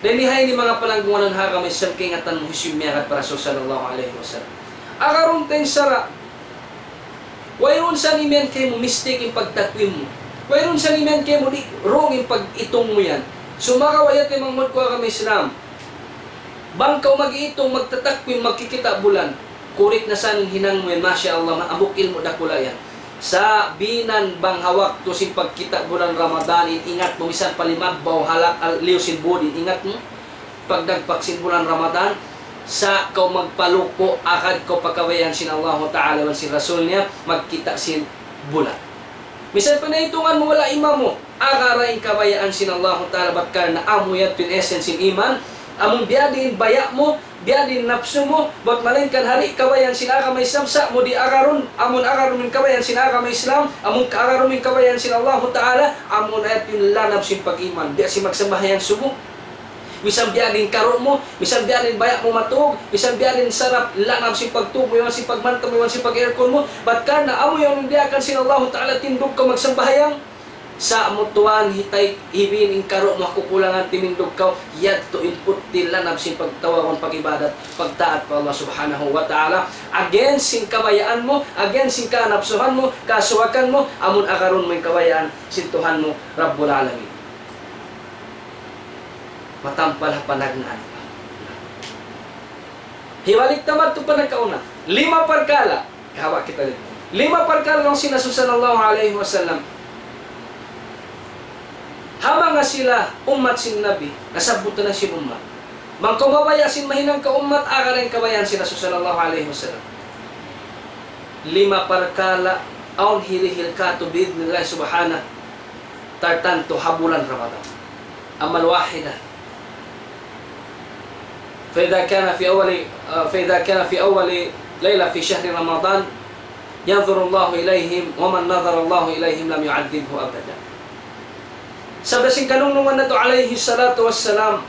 Denihay ni mga palanggungan ng haka may salkingatan mo hisimyakat para sa sallallahu alaihi wasallam. Akaroon tayong sara. Wayron sa nimen kay mo mistake yung pagtakwim mo. Wayron sa nimen kay mo wrong yung pag-itong mo yan. Sumakawayat yung mga ko kami Islam. Bangkaw mag-iitong magtatakwim magkikita bulan. kurik na san hinangwen, masya Allah, maabukil mo dakula yan. Sa binan bang hawak to sin pagkita bulan Ramadan, ingat mo, misan palimagbaw, halak, al, liw sin budin, ingat mo, pagdagpak sin bulan Ramadan, sa kau magpaluko, akad ko pagkawayan sin Allah Ta'ala man sin Rasul niya, magkita sin bulan. Misan pa nahitungan mo wala imam mo, akarain kabayaan sin Allah Ta'ala batkar na amo yat pin essence sin iman, among biadin baya mo, biadin napsu mo, bot malingkan hari kabayan sin aga may Islam sa mo di agaron, amon agaron min kabayan sin aga may Islam, amon agaron min kabayan sin Allah Ta'ala, amon ayat pin lanab sin pag-iman, di si magsambahayan subo. Bisan biyarin karo mo, bisan biyarin bayak mo matug, bisan biyarin sarap lanab si pagtubo, iwan si pagmanta mo, iwan si pag-aircon mo, ba't ka na amo yung hindi akan sin Allah Ta'ala tindog ka magsambahayang, sa mutuan hitay hibin in karo mo kukulangan timindog ka. Yad to input lanab sin pagtawagon pagibadat pagtaat pa Allah subhanahu wa ta'ala. Against sin kabayaan mo against sin kanapsuhan mo kasuwakan mo amon akaron mo kabayaan sin Tuhan mo Rabbul Alamin matampal panagnaan pa. Hiwalik tamad to pa nagkauna. Lima parkala. Kahawa kita dito. Lima parkala ng sinasusan Allah alaihi wasallam. Habang nga sila umat sin nabi, nasabutan na si umat. Mang kumabaya sin mahinang ka umat, akarin kabayan sila sallallahu alaihi wasallam. Lima parkala aun hirihil ka to bidnillah subhana tartanto habulan Ramadan. Amal wahida فإذا كان في أول فإذا كان في أول ليلة في شهر رمضان ينظر الله إليهم ومن نظر الله إليهم لم يعذبه أبدا Sabda sing kanunungan na to alayhi salatu wassalam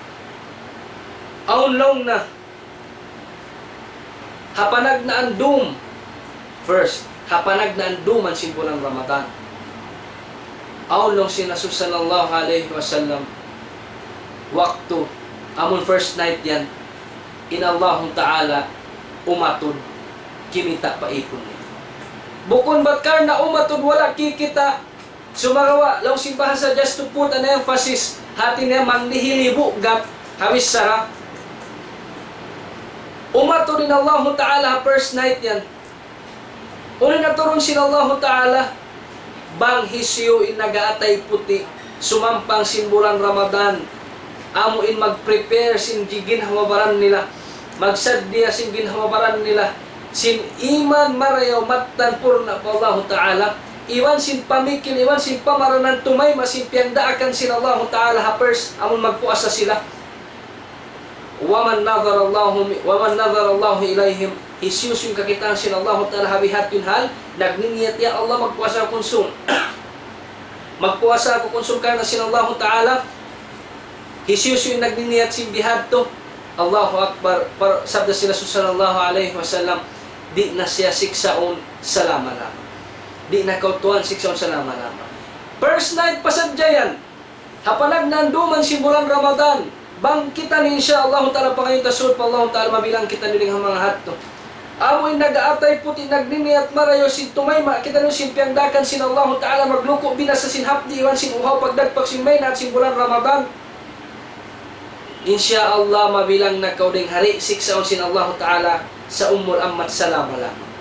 aun long na hapanag na ang doom first hapanag na ang doom ang simpulang Ramadan aun long sinasus sallallahu alayhi wasallam waktu amon first night yan in Allah Ta'ala umatod kimita pa ipon niya. Bukon batkar na umatod wala kikita. Sumagawa lang simbahan sa just to put an emphasis hati niya manlihilibo gat hawis sara. Umatod din Allah Ta'ala first night yan Uli na turun sin Allah Ta'ala bang hisyo in nagaatay puti sumampang simbulan Ramadan. Amo in mag-prepare sin jigin hawabaran nila magsadya sin ginhawabaran nila. Sin iman marayaw mattan purna pa Allah Ta'ala. Iwan sin pamikil iwan sin pamaranan tumay masin piandaakan sin Allah Ta'ala. Hapers amon magpuasa sila. Waman nazar Allah waman nazar Allah ilaihim isyus yung kakitaan sin Allah Ta'ala. Habihat yun hal. Nagningiyat ya Allah magpuasa konsum magpuasa ako konsum ka na sin Allah Ta'ala. Jesus yung nagniniyat si bihad to. Allahu Akbar. Par, sabda sila sallallahu alaihi wasallam, di na siya siksaon sa lama-lama. Di na kautuan siksaon sa lama-lama. First night pasadya yan. Hapanag nanduman si bulan Ramadan. Bang kita ni insya Allah ta'ala pa ngayon tasod pa Allah ta'ala mabilang kita niling mga hatto. Amoy nag-aatay puti nagniniyat marayo si tumayma kita nung simpiang dakan sin Allah ta'ala magluko binas sa sinhapdi iwan sin uhaw pagdagpag sin may at sin bulan Ramadan. Insya Allah mabilang na kauding hari siksaon sin Allah Ta'ala sa umul ammat salama lamang.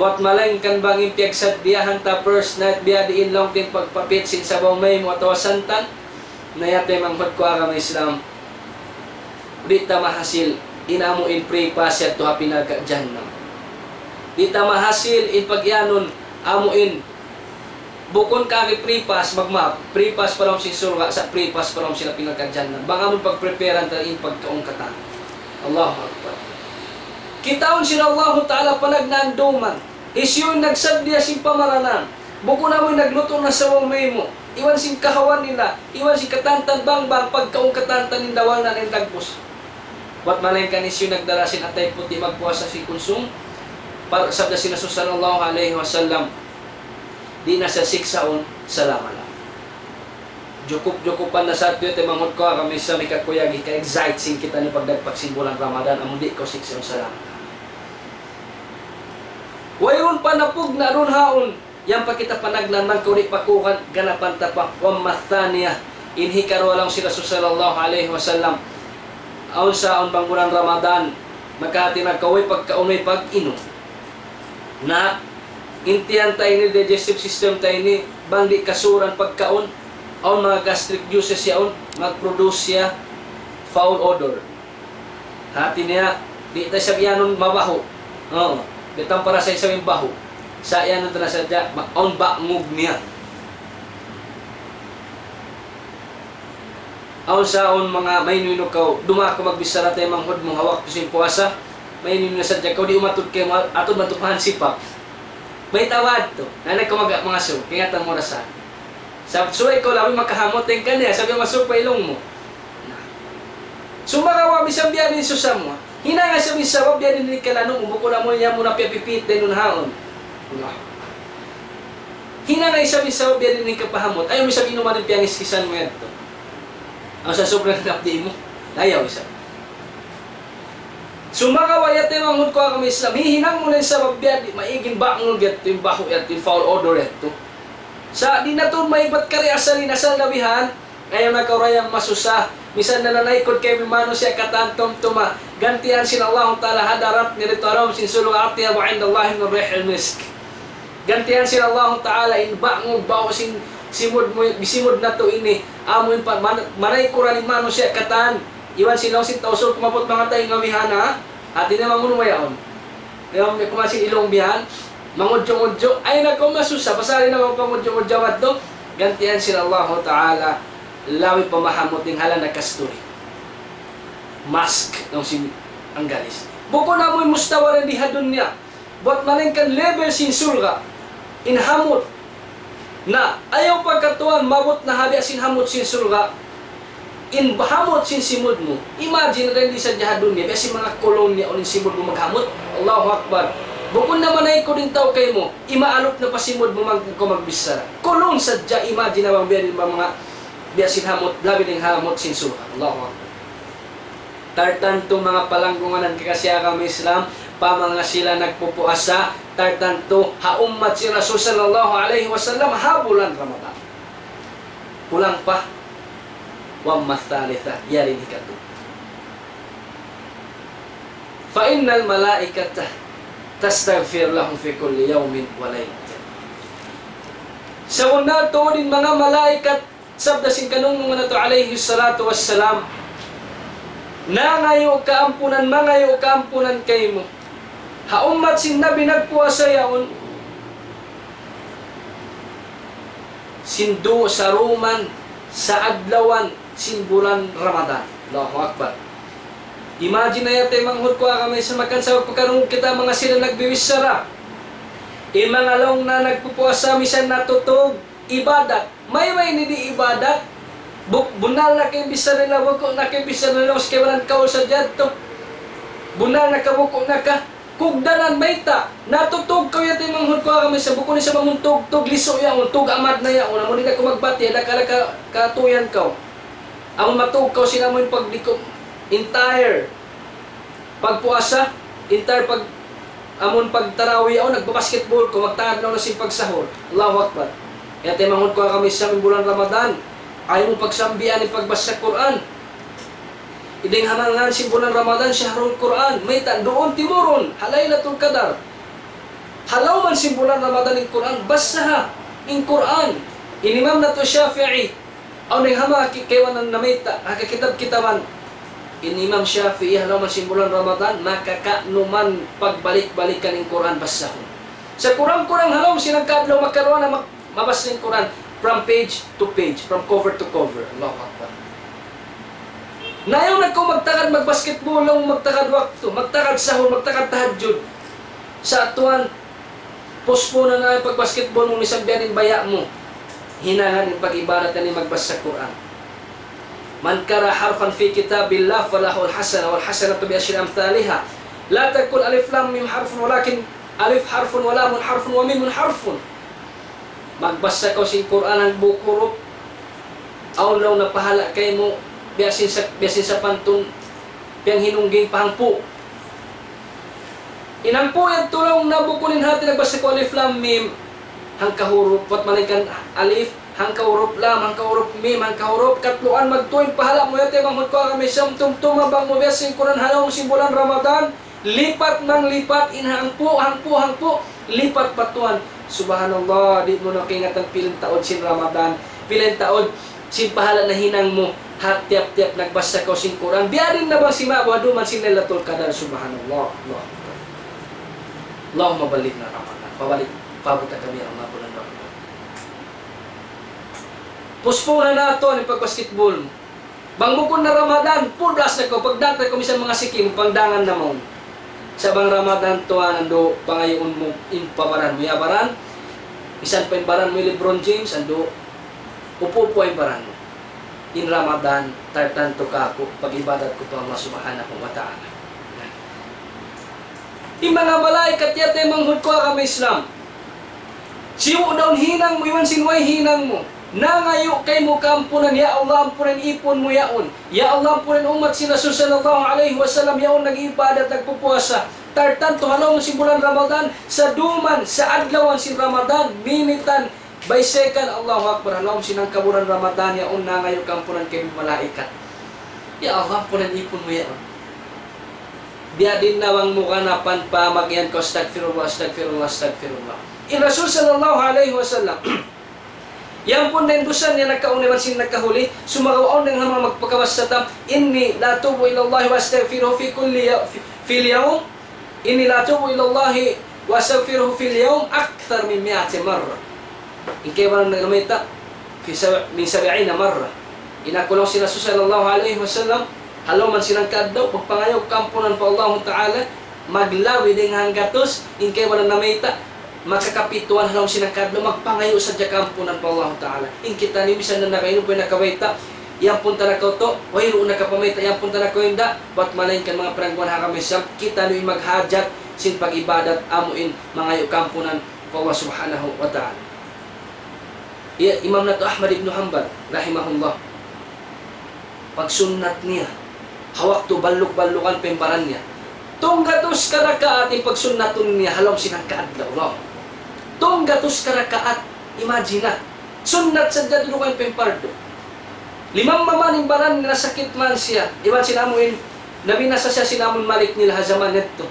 Buat malang kan bangin piyagsad diyahan ta first night biya diin long din pagpapit sin sabaw may mo atawa santan na yate manghod ko aga Islam. Di mahasil inamo in pray pass at tuha pinaga jannam. Di mahasil in pagyanon amo in Bukon kami pre-pass, magmap, pre-pass pa si surga, sa pre-pass pa sila pinagkadyan na. Baka mo pag-preparean ta in pagkaong katan. Allahu Akbar. Kitaon sila Allah Ta'ala panagnanduman. Isyo nagsabdiya sin pamaranan. Buko na mo'y nagluto na sa may mo. Iwan sin kahawan nila. Iwan sin katantan bang bang pagkaong katantan ng dawal na ng tagpos. Wat malay ka nisyo nagdala sin atay puti magpuasa si konsum. Para sabda sina sallallahu alaihi wasallam di na sa siksaon sa lama lang. Jukup-jukupan na sa atiyo, timangod ko, kami sa mikat kuya, ka-excite sing kita ni pagdagpag simbulang Ramadan, amon di ko siksaon sa lama lang. Wayon pa napug na ron haon, yan pa kita panagnan man kuri pakuhan, ganapan tapa, wa mathaniya, inhi karo lang sila sallallahu alaihi wasallam, aon sa aon bulan Ramadan, makati na kaway pagkaunay pag-inom. Na intihan tayo ni digestive system tayo ni bandi kasuran pagkaon aon mga gastric juices yaon mag-produce siya foul odor. Hati niya, di tayo sabihanon mabaho. Oo. Bitang para sa isang baho. Sa iyan na sadya, on ba ngug niya. Aon sa on mga may nuno kaw, duma ka magbisara tayo manghod mong hawak to sin puasa. May nuno na sadya kaw, di umatod kay atod matupahan sipak. May tawad to. Nanay ko mag mga so, kingatan mo na sa. So ikaw labi makahamot din ka niya. Sabi, masok pa ilong mo. Sumakawa bisang biya din sa mo. Hina nga sa bisawab biya din ka lanong umuko na mo niya muna pipipit din nun haon. Hina nga isa bisawab biya din ka pahamot. Ayaw mi sabihin naman ng piyangis kisan mo yan. Ang sa sobrang kapdi mo. Ayaw isa. Sumakawa yate manghod ko kami Islam. Hihinang mo na sa babya di maiging bakong get yung baho yat yung foul odor yato. Sa di na to may ba't kari asali na sa labihan, ayaw na kaurayang masusa. Misan na nanaykod kay Mimano siya katantom tuma. Gantihan sila Allah Ta'ala hadarat ni Ritarom sin sulong atiya wa inda Allah min rihil misk. Gantihan sila Allah Ta'ala in bangog bawo sin simod mo bisimod na to ini amo pa man, manay ko ni Mano siya katan. Iwan sila sin tausol kumapot mga tayo ngawihana. Ati na manguno mayaon. Ngayon may kumasin ilong bihan. Mangudyo-udyo. Ay nako masusa. Pasari na mga pangudyo-udyo at do. Gantihan sila Allah Ta'ala lawi pamahamot ng hala na kasturi. Mask ng si ang galis. Buko na mo'y mustawa rin dihadon niya. Buat maling kan level sin surga. Inhamot na ayaw pagkatuan mabot na habi sin hamot sin surga. In bahamot sin simod mo. Imagine rin sa dihadon niya. Kasi mga kolon niya o simod mo maghamot. Allahu Akbar. Bukod naman ay ko din tao kay mo, imaalok na pasimod mo mag ko magbisara. Kulong sadya imagine na ba mga biyasin hamot, labi ng hamot sin suha. Allahu Akbar. Tartan to mga palanggunganan kakasya kami Islam, pamanga sila nagpupuasa, tartan to haummat si Rasul sallallahu alaihi wasallam habulan Ramadan. Kulang pa. Wa mathalitha, yari ni kato. Fa innal malaikata tastaghfir lahum fi kulli yawmin wa laylatin. Sa una to din mga malaikat sabda sin kanong mga nato alayhi salatu wassalam na ngayo kaampunan mangayo kaampunan kay mo. Haummat sin nabi nagpuasa yaon sindo sa Roman sa adlawan bulan Ramadan. Allahu Akbar. Imagine na yate manghod ko kami sa makansa pagkarong kita mga sila nagbiwisara. E mga long na nagpupuasa misan natutog ibadat. May may hindi ibadat. Buk bunal na kay bisa nila wako na kay bisa nila sa kawalan kaul sa jadto. Bunal na kabuko na ka. Kugdanan may ta. Natutog ko yate manghod ko kami sa buko ni sa mamuntog tog liso ya tug amad na ya. Una mo nila ko magbati kala ka katuyan ka. Ka sila mo yung pagdiko entire pagpuasa, entire pag amon pagtarawi ako, nagbabasketball ko, magtangad na si pagsahor. Allahu Akbar. Kaya timangod ko kami sa bulan Ramadan. Ayaw mo pagsambihan ni pagbasa Quran. Iding hanangan si bulan Ramadan, syahrul Quran. May doon timuron, halaylatul kadar. Halaw man si bulan Ramadan ng Quran, basaha in Quran. Inimam na to Shafi'i. Aw ning hama kaywan ng namita, hakakitab-kitaban. In Imam Shafi'i, halaw man si bulan Ramadan, makakanuman pagbalik-balikan ng Quran basahon. Sa Quran-Quran, halaw sinagkadlaw magkaroon na mabasa ng Quran from page to page, from cover to cover. Allahu Akbar. Nayaw na ko magtakad magbasketball lang magtakad wakto, magtakad sahur, magtakad tahajud. Sa atuan, pospo na na pagbasketball mo misang biyanin baya mo. Hinahan yung pag-ibarat na ni magbasa sa Quran. Man kara harfan fi kitabillah falahu al-hasana wal hasanatu bi ashri amthaliha. La takun alif lam mim harfun walakin alif harfun wa lamun harfun wa mimun harfun. Magbasa ka sa Quran ang bukurop. Aw law na pahala kay mo biyasin sa biyasin sa pantun piyang hinungging pahangpo. Inampo yung tulong na bukunin hati nagbasa ko alif lam mim hang kahurop wat manikan alif. Hang kahurop lam hang kahurop mim hang kahurop katluan magtuig pahala. Mo yate manghud ko kami sa tumtuma bang mo biyasin Quran halaw simbolan Ramadan. Lipat mang lipat inhangpo hangpo hangpo lipat patuan. Subhanallah di mo na kingatan piling taon sin Ramadan. Piling taon sin pahala na hinang mo. Hat tiap tiap nagbasa ko sin Quran. Biarin na bang si mawado man sin Lailatul Qadar? Subhanallah Allah Allah mabalik na Ramadan. Pabalik pabuta kami ang mga bulan Ramadan Puspunan na ito ang pagbasketball mo. Bangbukon na Ramadan, purlas na ko. Pagdatay ko misan mga sikim, pangdangan na mo. Sa bang Ramadan to ando pangayon mo impabaran mo yabaran. Isan pa baran mo Lebron James ando upo po ay baran mo. In Ramadan, tartan to ka ako, pag-ibadat ko pa Allah subhanahu wa ta'ala. Yung mga malaikat yate manghud ko kami Islam. Siyo daw hinang mo, iwan sinway hinang mo. Nangayo kay mo kampunan, Ya Allah, ampunan ipon mo yaon. Ya Allah, ampunan umat sila sallallahu alaihi wasallam yaon nag-ibadat, nagpupuasa. Tartan to halaw si bulan Ramadan, sa duman, sa adlawan si Ramadan, minitan, by second, Allahu Akbar, halaw mo sinang kaburan Ramadan, yaon nangayo kampunan kay mo malaikat. Ya Allah, ampunan ipon mo yaon. Biya din nawang mukha na pa magyan ko, astagfirullah, astagfirullah, astagfirullah. In Rasul sallallahu alaihi wasallam, Yang pun din dusan niya nagkauniwan sin nagkahuli, sumagawaon ng mga magpakawas sa tam, inni la tubu ila Allah wa astaghfiruhu fi kulli fil yawm, inni la tubu ila Allah wa astaghfiruhu fil yawm akthar min mi'ati marra. In kaya walang nagamita, fi min sabi'ina marra. Inakulong sila sallallahu alaihi wasallam, halaw man silang kaddaw, pagpangayaw kampunan pa Allah Ta'ala, maglawi din hanggatos, in kaya walang namita, makakapituan halaw sinakadlo magpangayo sa jakampunan pa Allah Ta'ala. In kita ni bisan na nakaino po nakawaita yang punta na to wayro na kapamaita yang punta na ko inda bat malain kan mga perangguan hakamisam kita ni maghajat sin pagibadat amuin mangayo kampunan Allah Subhanahu wa Ta'ala. Ya, Imam na to Ahmad ibn Hanbal rahimahullah. Pagsunnat niya hawak to baluk-balukan pembaran niya. Tong gatos karakaat yung pagsunnaton niya halom sinang kaadlaw. No? Tong gatos karakaat, imagine na. Sunnat sa dado kayo pempardo. Limang mamaning baran na sakit man siya. Iwan sinamuin, nabinasa siya sinamon malik nila hazaman neto.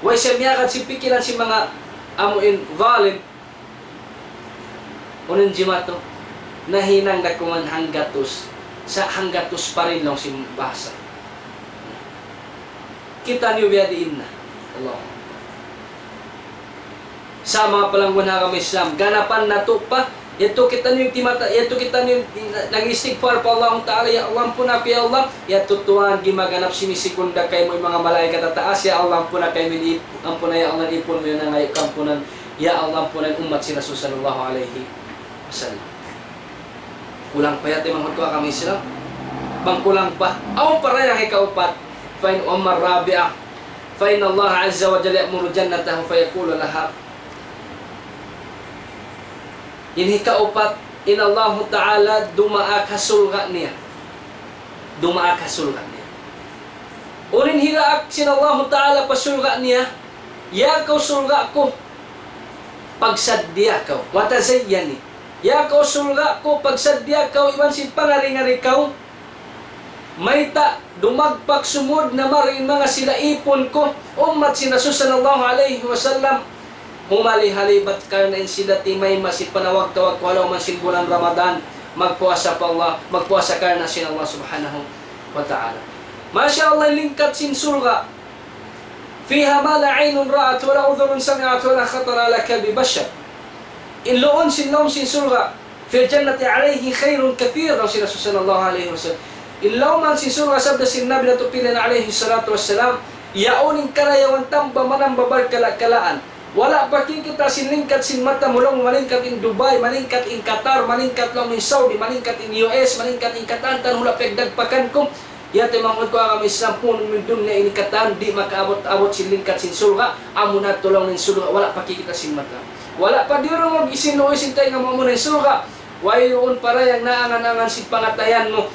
Way siya miyakad si pikilan si mga amuin valim. Unang jimato, nahinang dakuman hanggatos. Sa hanggatos pa rin lang si basa kita niyo biyadiin na. Allah sama palang wala kami Islam. Ganapan na to pa. Yato kita niyo timata, yato kita niyo nagistigfar pa Allah Ta'ala, ya Allah po na kay Allah, ya tutuan gimaganap sinisikunda kay mo mga malaikat at ya Allah po na kay mo ampun ya Allah ipon mo yun ang ayok kampunan, ya Allah po na umat si Rasul sallallahu alaihi wasallam. Kulang pa yata mga kuha kami sila. Bang kulang pa. Aw para yang ikaupat, fa in umar rabi'a, fa in Allah azza wa jalla ya'muru jannatahu fa yaqulu laha إن kaupat in Allah Ta'ala dumaa ka sulga niya. Dumaa ka sulga niya. Urin hiraak sin Allah Ta'ala pasulga niya. Ya kau sulga ko. Pagsadya kau. Watazayyani. Ya kau sulga ko. Pagsadya kau. Iwan sin pangaringari kau. Mayta dumagpak sumud na marin mga sila ipon ko umat si Rasul sallallahu alaihi wasallam humali-halibat ka na sila timay masipanawag-tawag ko alaw man bulan Ramadan magpuasa pa Allah magpuasa ka na sin Allah subhanahu wa ta'ala. Masya Allah lingkat sin surga. Fiha ma la aynun ra'at wala udhurun sami'at wala khatara ala kalbi bashar. Inloon sin laom sin surga fi jannati alayhi khairun kathir raw si Rasul sallallahu alaihi wasallam Ilaw man si surga sabda sin Nabi na tupilin alaihi salatu wassalam, yauning karayawan tamba manang babar kalakalaan. Wala pa kita sinlingkat sin mata mulong malingkat in Dubai, malingkat in Qatar, malingkat lang in Saudi, malingkat in US, malingkat in Katantan, hula pegdagpakan ko. Yate mangod ko kami sampun midun na inikatan, di makaabot-abot sin lingkat sin surga, amo na tulong nin surga, wala pa kita sin mata. Wala pa di rin mo isinuoy sin tayo nga mo na surga. Wayon para yung naangan-angan si pangatayan mo,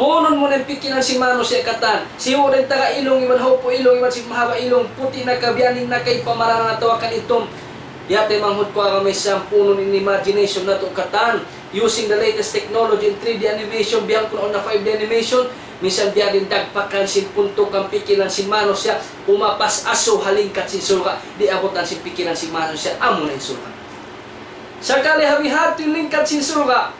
Punon mo ng pikinan si Mano si Katan. Si Uren taga ilong, iman ho po ilong, iman si mahaba ilong, puti na kabiyaning na kay pamarana na tawakan itong. Yate manghud ko kami sa puno in imagination na to katan. Using the latest technology in 3D animation, biyang kuno na 5D animation, Minsan biya din dagpakan sin punto kang pikilan si mano siya umapas aso halingkat sin sulka di abutan sin pikilan si mano siya amo na sulka. Sakali habi-hati lingkat sin sulka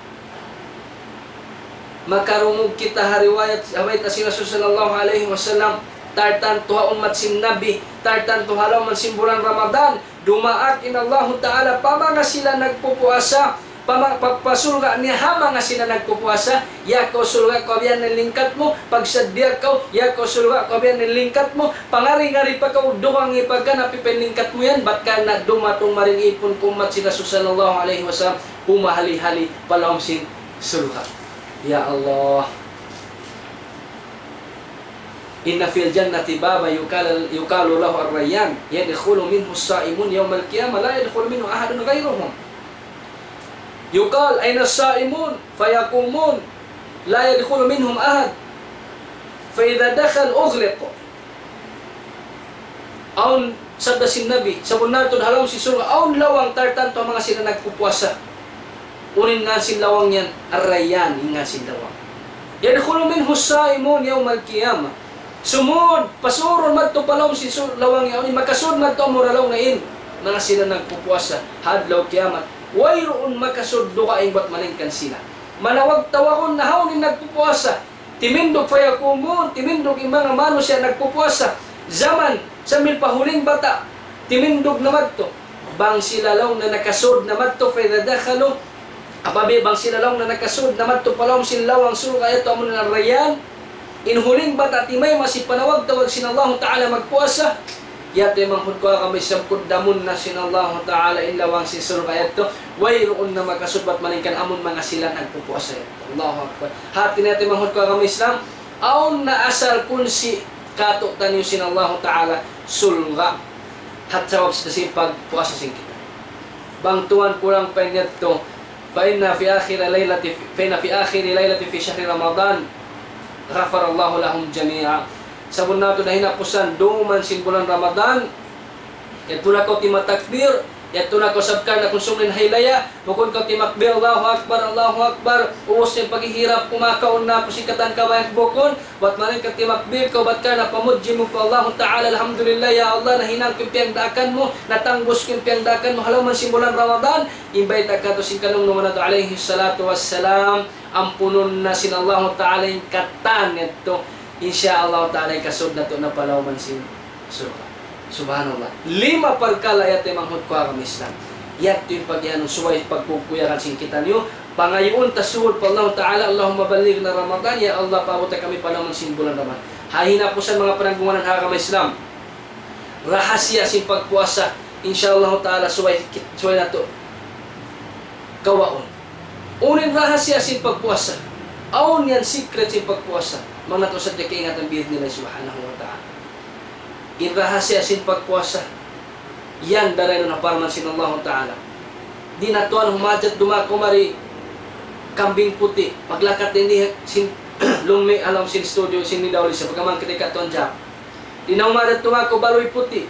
makarumog kita hariwayat away ta si Rasul sallallahu alaihi wasallam tartan tuha umat sin nabi tartan tuha man sin bulan Ramadan. Dumaat in Allah taala pamanga sila nagpupuasa pagpasulga ni hama nga sila nagpupuasa. Ya ko sulga ko biyan ng mo pagsadya ko ya ko sulga ko biyan ng mo. Pangari-ngari pa ka duwang ipagka napipinlingkat mo yan. Bat ka na dumatong maring ipon kumat si Rasul sallallahu alaihi wasallam humahali-hali palawang sin sulga Ya Allah. Inna fil jannati baba yukal yukalu lahu ar-rayyan yadkhulu minhu as-sa'imun yawm al-qiyamah la yadkhulu minhu ahadun ghayruhum. Yukal ayna as-sa'imun? Fayaqumun la yadkhulu minhum ahad. Fa idha dakhal ughliq. Aun sabda sin Nabi sa bunatod halaw si surga aun lawang tartan to mga sila nagpupuasa unin nga sin lawang yan, arayan nga sin lawang. Yadkhulu minhu saimun yawm al-qiyamah. Sumod, pasuron madto palom si lawang yan, makasud madto muralaw na in. Mga sila nagpupuasa, hadlaw kiyamat. Wayroon makasud duka ingat maningkan sila. Manawag tawakon na hawnin nagpupuasa. Timindog fayakumun, timindog yung mga mano siya nagpupuasa. Zaman, sa milpahuling bata, timindog na madto. Bang sila law na nakasud na madto, fayadakalo, Apabi bang sila lang na nakasud na madto palawm sinlawang suga ito amo na rayan inhuling bata timay masih panawag tawag sinallahu ta'ala magpuasa. Yate manghud ko kami sabkod damun na sinallahu ta'ala inlawang si surga ito. Wayroon na makasudbat maningkan amon mga sila nagpupuasa Allahu Akbar. Hati natin manghud ko kami Islam. Aon na asal kun si kato tanyo sinallahu ta'ala sulga. Hat sa pagpuasa sing kita. Bang tuan kurang penyet to فإن في آخر ليلة فإن في آخر ليلة في شهر رمضان غفر الله لهم جميعا sabon nato na hinapusan duman sin bulan Ramadan ito na ko ti matakbir ito na ko sabkan na kung sumlin haylaya bukod ko ti makbir Allahu Akbar Allahu Akbar. Uos yung paghihirap kumakaon na ko si katan kabayang bukon. Wat manin ka ti makbir ko bat ka na pamudji mo po Allah Ta'ala Alhamdulillah ya Allah na hinang kimpiang dakan mo natanggos kimpiang dakan mo halaw man sin bulan Ramadan. Imbay ta ka to sin kanong naman nato alayhi salatu wassalam ampunon na sin Allah Ta'ala yung katan ito insya Allah Ta'ala kasod na to na palaw man sin surga Subhanallah. Lima pagkala yat manghud ko ang Islam. Yat yung pagyan suway pagpupuyakan sing kita niyo. Pangayon tasuhod pa Allah Ta'ala Allahumma baligh na Ramadan. Ya Allah pabuta kami pa naman sin bulan Ramadan. Hahina po sa mga pananggumanan hakam Islam. Rahasya sin pagpuasa. Inshallah Ta'ala suway, suway na to. Kawaon. Unin rahasya sin pagpuasa. Aon yan secret sin pagpuasa. Mga to sa kaingat ang biyad nila subhanahu wa ta'ala inrahasya sin pagpuasa. Yan daray na parman sin Allah Ta'ala. Di na tuan humajat dumako mari kambing puti. Paglakat din sin lungmi alam sin studio sin ni dawli sa pagkamang ketika tuan jap. Di na humajat dumako baloy puti.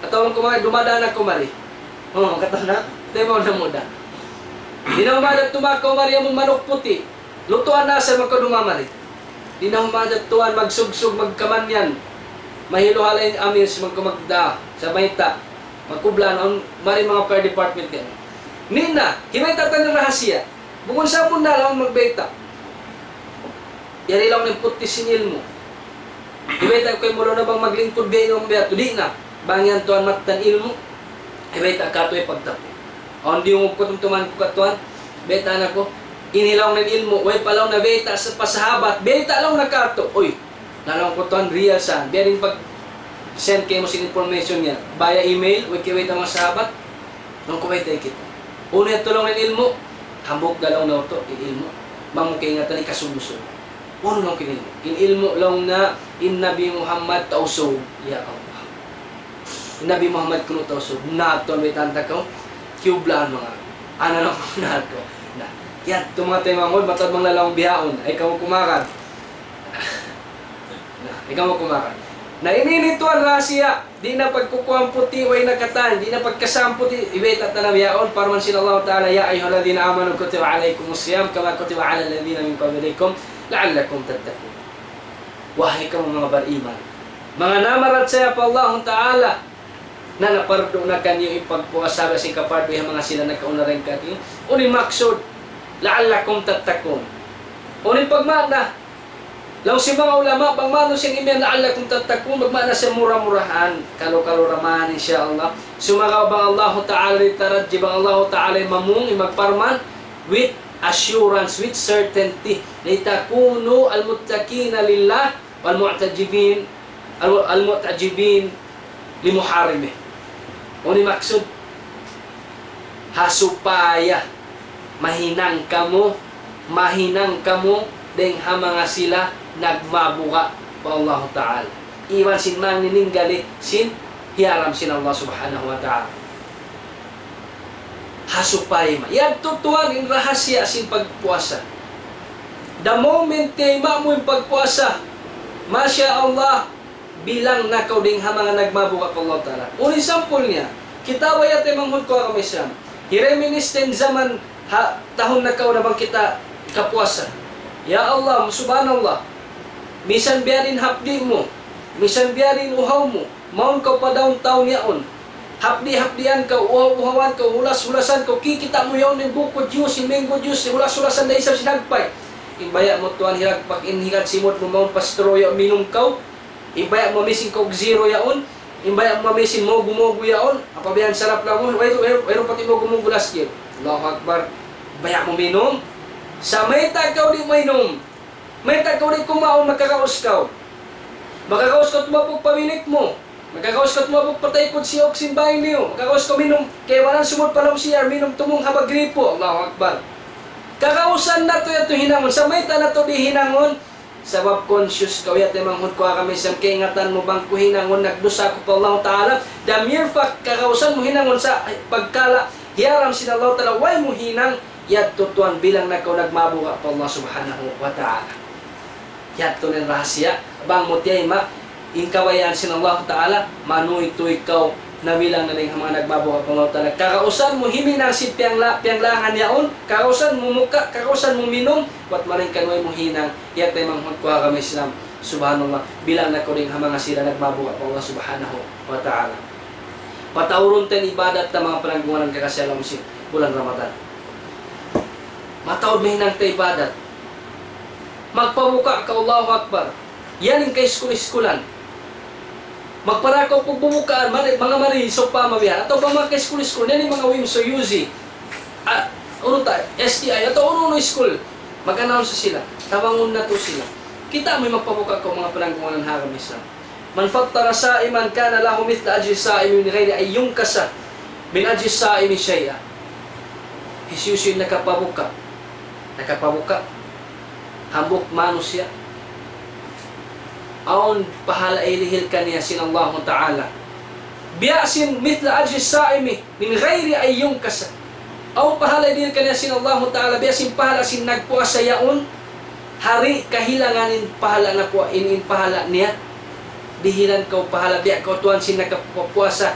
Atau ko mari dumadaan ako mari. Oh, kata na. Demo na muda. Di na humajat dumako mari among manok puti. Lutuan na sa magkadumamari. Di na humajat tuan magsugsug magkamanyan mahilo halay amin sa magkumagda sa mahita magkublan on mari mga fire department yan. Nina himay tatan rahasya bukod sa na lang magbeta yari lang ng puti sinil mo. Himay ta kayo mo na bang maglingkod biya yung beto di na. Bangyan tuan matan ilmo himay ta kato ay pagtapo on di mo kutumtuman ko katuan beta na ko. Inilaw ng ilmo way palaw na beta sa pasahabat. Beta lang na kato oy Nalawang ko tuan real sa Bearing pag send kayo mo sin information niya via email, wait kayo ang mga sahabat. Nung kuwait ay kita. Una yung tulong ng ilmo, hambog galaw na ito, ilmo. Mamukay nga tani kasuluso. Uno lang kinilmo. In ilmo lang na in Nabi Muhammad tauso. Ya Allah. In Nabi Muhammad kuno tauso. Nato may tanta ko. Kiyublaan mga. Ano lang nato. Na. Yan, tumatay mga ngod, matad mga lalawang bihaon. Ay kamu kumakan ikaw mo kumakan. Na ininito ang rasya, di na pagkukuha puti way nakatan, di na pagkasam puti, ibeta tanabiyaon, parman sila Allah Ta'ala, Ya ayyuhalladhina amanu kutiba alaykum siyam, kama kutiba ala alladhina min qablikum, la'allakum tattaqun. Wahai ka mga bariman. Mga namarat saya pa Allah Ta'ala na napardo na kanyo ipagpuasa si kapardo yung mga sila nagkauna rin kanyo. Uni maksud, la'allakum tattakun. Uni pagmana, Law si mga ulama, pagmano siyang imyan la'allakum tattakun, magmana sa mura-murahan, kalo-kalo ramahan insyaAllah. Sumagaw bang Allah Ta'ala itaradji bang Allah Ta'ala mamung imagparman with assurance, with certainty. Litakunu al-muttaqina lillah wal-mu'tajibin al- al-mu'tajibin limuharime. Uni maksud, hasupaya mahinang kamo, mahinang kamo, deng hamanga sila nagmabuka pa Allah Ta'ala. Iwan sin man nininggali sin hiaram sin Allah Subhanahu wa Ta'ala. Hasupay ma. Yan tutuan in rahasya sin pagpuasa. The moment kay mo yung pagpuasa, Masya Allah, bilang nakaw ding hamanga nagmabuka pa Allah Ta'ala. Uni sample niya, kita wayat manghud ko kami siyam. Hireministin zaman ha, tahon nakaw na bang kita kapuasa. Ya Allah, subhanallah, Misan biyarin hapdi mo, misan biyarin uhaw mo, maun ka pa daw taon yaon. Hapdi-hapdian ka, uhaw-uhawan ka, hulas-hulasan ka, kikita mo yaon ng buko yung mango juice, hulas-hulasan na isang sinagpay. Ibaya mo tuan hirag pag inhigat simot mo maun pastro yaon, minum kaw. Ibaya mo missing kog zero yaon. Ibaya mo missing mo gumogo yaon. Apabiyan sarap lang mo, wait, wait, wait, pati mo gumogo last year. Allahu Akbar. Ibaya mo minum. Sa may tagaw di mo inom. May tagaw rin kumaon, magkakaos ka. Magkakaos ka tumapog paminit mo. Magkakaos ka tumapog patay po si Oxin bahay niyo. Magkakaos ka minum, kaya walang sumot pa lang siya, minum tumong habag gripo. Allahu Akbar. Kakausan na to yato hinangon. Sa may na to di hinangon. Sabab conscious ka, yat emang hud ko kami sa kaingatan mo bang ko hinangon, nagdusa ko pa Allah Ta'ala. The mere fact, kakausan mo hinangon sa pagkala, hiyaram sin Allah Ta'ala, why mo hinang, yat tutuan bilang nakaw nagmabuha pa Allah Subhanahu wa Ta'ala. Yato ng rahasya. Bang mo tiyay ma, inkawayan sin Allah Ta'ala, manu ito ikaw na bilang na rin mga nagbabawa pa Allah Ta'ala. Kakausan mo himinang si piyang, la, piyang langan yaon, kakausan mo muka, kakausan mo minum, wat maring kanway mo hinang, yat ay manghagkuha kami Islam. Subhanallah, bilang na ko rin mga sila nagbabawa pa Allah Subhanahu wa Ta'ala. Patawron ten ibadat na mga panagbunan kakasalam si bulan Ramadan. Matawad mahinang ta ibadat. Magpabuka ka Allahu Akbar. Yan yung school-schoolan. Magparakaw pag bumukaan, mali, mga marisok pa mabihan. Ato ba mga school-school, yan yung mga WIMSO, UZ. Ah, ano ta, STI, ato ano no school. Mag-announce sila. Tawangon na to sila. Kita mo yung magpabuka ko mga panangkungan ng haram Islam. Man fattara sa'iman kana lahu mithla ajri sa'imi min ghairi ay kasa min ajri sa'imi shay'a. Jesus yung nakapabuka. Nakapabuka. Hambok mano siya. Aon pahala ilihil kaniya sin Allah Ta'ala. Biyasin mithla ajri sa'imi min ghairi ay kasa. Aon pahala ilihil kaniya sin Allah Ta'ala. Biyasin pahala sin nagpuasa yaon. Hari kahilanganin pahala na po inin pahala niya. Dihilan kau pahala biya kau tuan sin nakapuasa.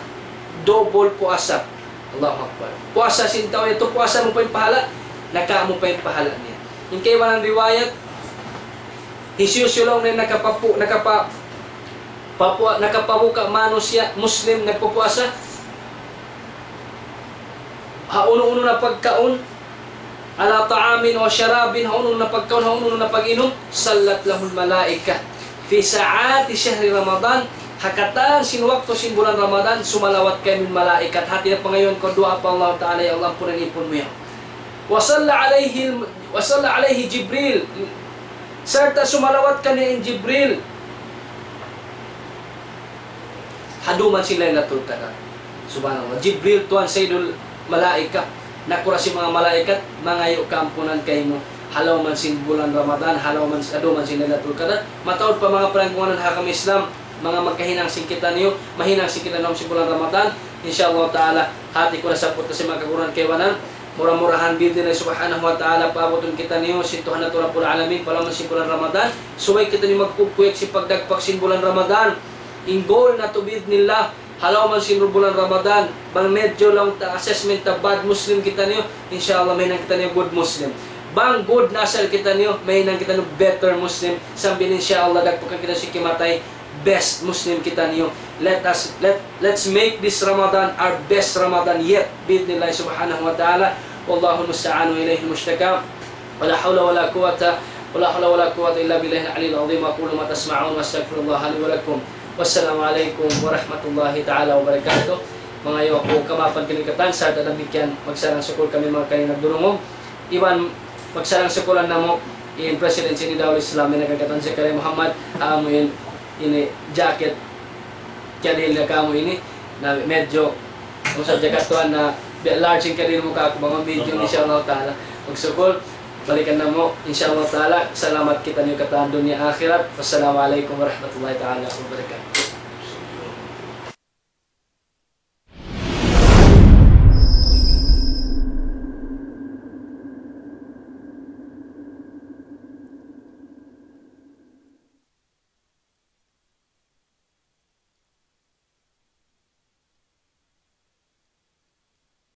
Double puasa. Allahu Akbar. Puasa sin tao ito puasa mo pa yung pahala. Naka mo pa yung pahala niya. Yung kay walang riwayat, Jesus yung na nakapapu, nakapa, papua, nakapabuka mano Muslim, nagpupuasa. Hauno-uno na pagkaon, ala ta'amin o syarabin, hauno na pagkaon, hauno na pag-inom, salat lahul malaika. Fi sa'ati syahri Ramadan, hakatan sinwakto sin bulan Ramadan, sumalawat kayo min malaikat. Hati na pa ngayon ko, dua pa Allah Ta'ala, ya Allah po ipon mo yan. Wasalla alaihi, wasalla alaihi Jibril, Serta sumalawat kaniya in Jibril. Haduman sila yung natultanan. Subhanallah. Jibril tuan saydul malaika. Nakura si mga malaikat, mangayo kampunan kay mo. Halaw man sin bulan Ramadan, halaw man ado man sin Lailatul Qadar. Mataod pa mga panangkungan hakam Islam, mga magkahinang singkitan niyo, mahinang singkitan naman si bulan Ramadan. Insyaallah taala hati ko na sa puto si mga kaguran kay wanan. Murah-murahan bidin na subhanahu wa ta'ala paabotun kita niyo sintuhan na turapul alamin palaman si bulan Ramadan. Suway kita ni magpupuyek si pagdagpak sin bulan Ramadan. Ingol na tubid nila halaw man sin bulan Ramadan. Bang medyo lang ta assessment ta bad Muslim kita niyo. Inshallah may nang kita niyo good Muslim. bang good nasal kita niyo may nang kita no better muslim sambil insyaallah dagpo kita si kimatay best Muslim kita niyo. Let us let let's make this Ramadan our best Ramadan yet. Bidnillah subhanahu wa ta'ala. Wallahu musta'an wa ilayhi mushtaka. Wala hawla wala quwata wala hawla wala quwata illa billahi al-'aliyyil 'azhim. Aqulu ma tasma'un wa astaghfirullah li wa lakum. Wassalamu alaikum warahmatullahi ta'ala wabarakatuh. Mga iyo ako kamapan kininkatan sa tatabikyan magsarang sukol kami mga kaninag durungog. Iban magsarang sukulan namo in President Sinidawal Islam na nagkakatan si Muhammad. Amin ini jacket kaya dahil na kamo ini na medyo sa jacket tuan na large yung kadil mo ka mga medyo ni Allah Ta'ala. Magsukul balikan na mo insyaallah ta'ala. Salamat kita niyo kataan dunia akhirat. Wassalamualaikum warahmatullahi ta'ala wabarakatuh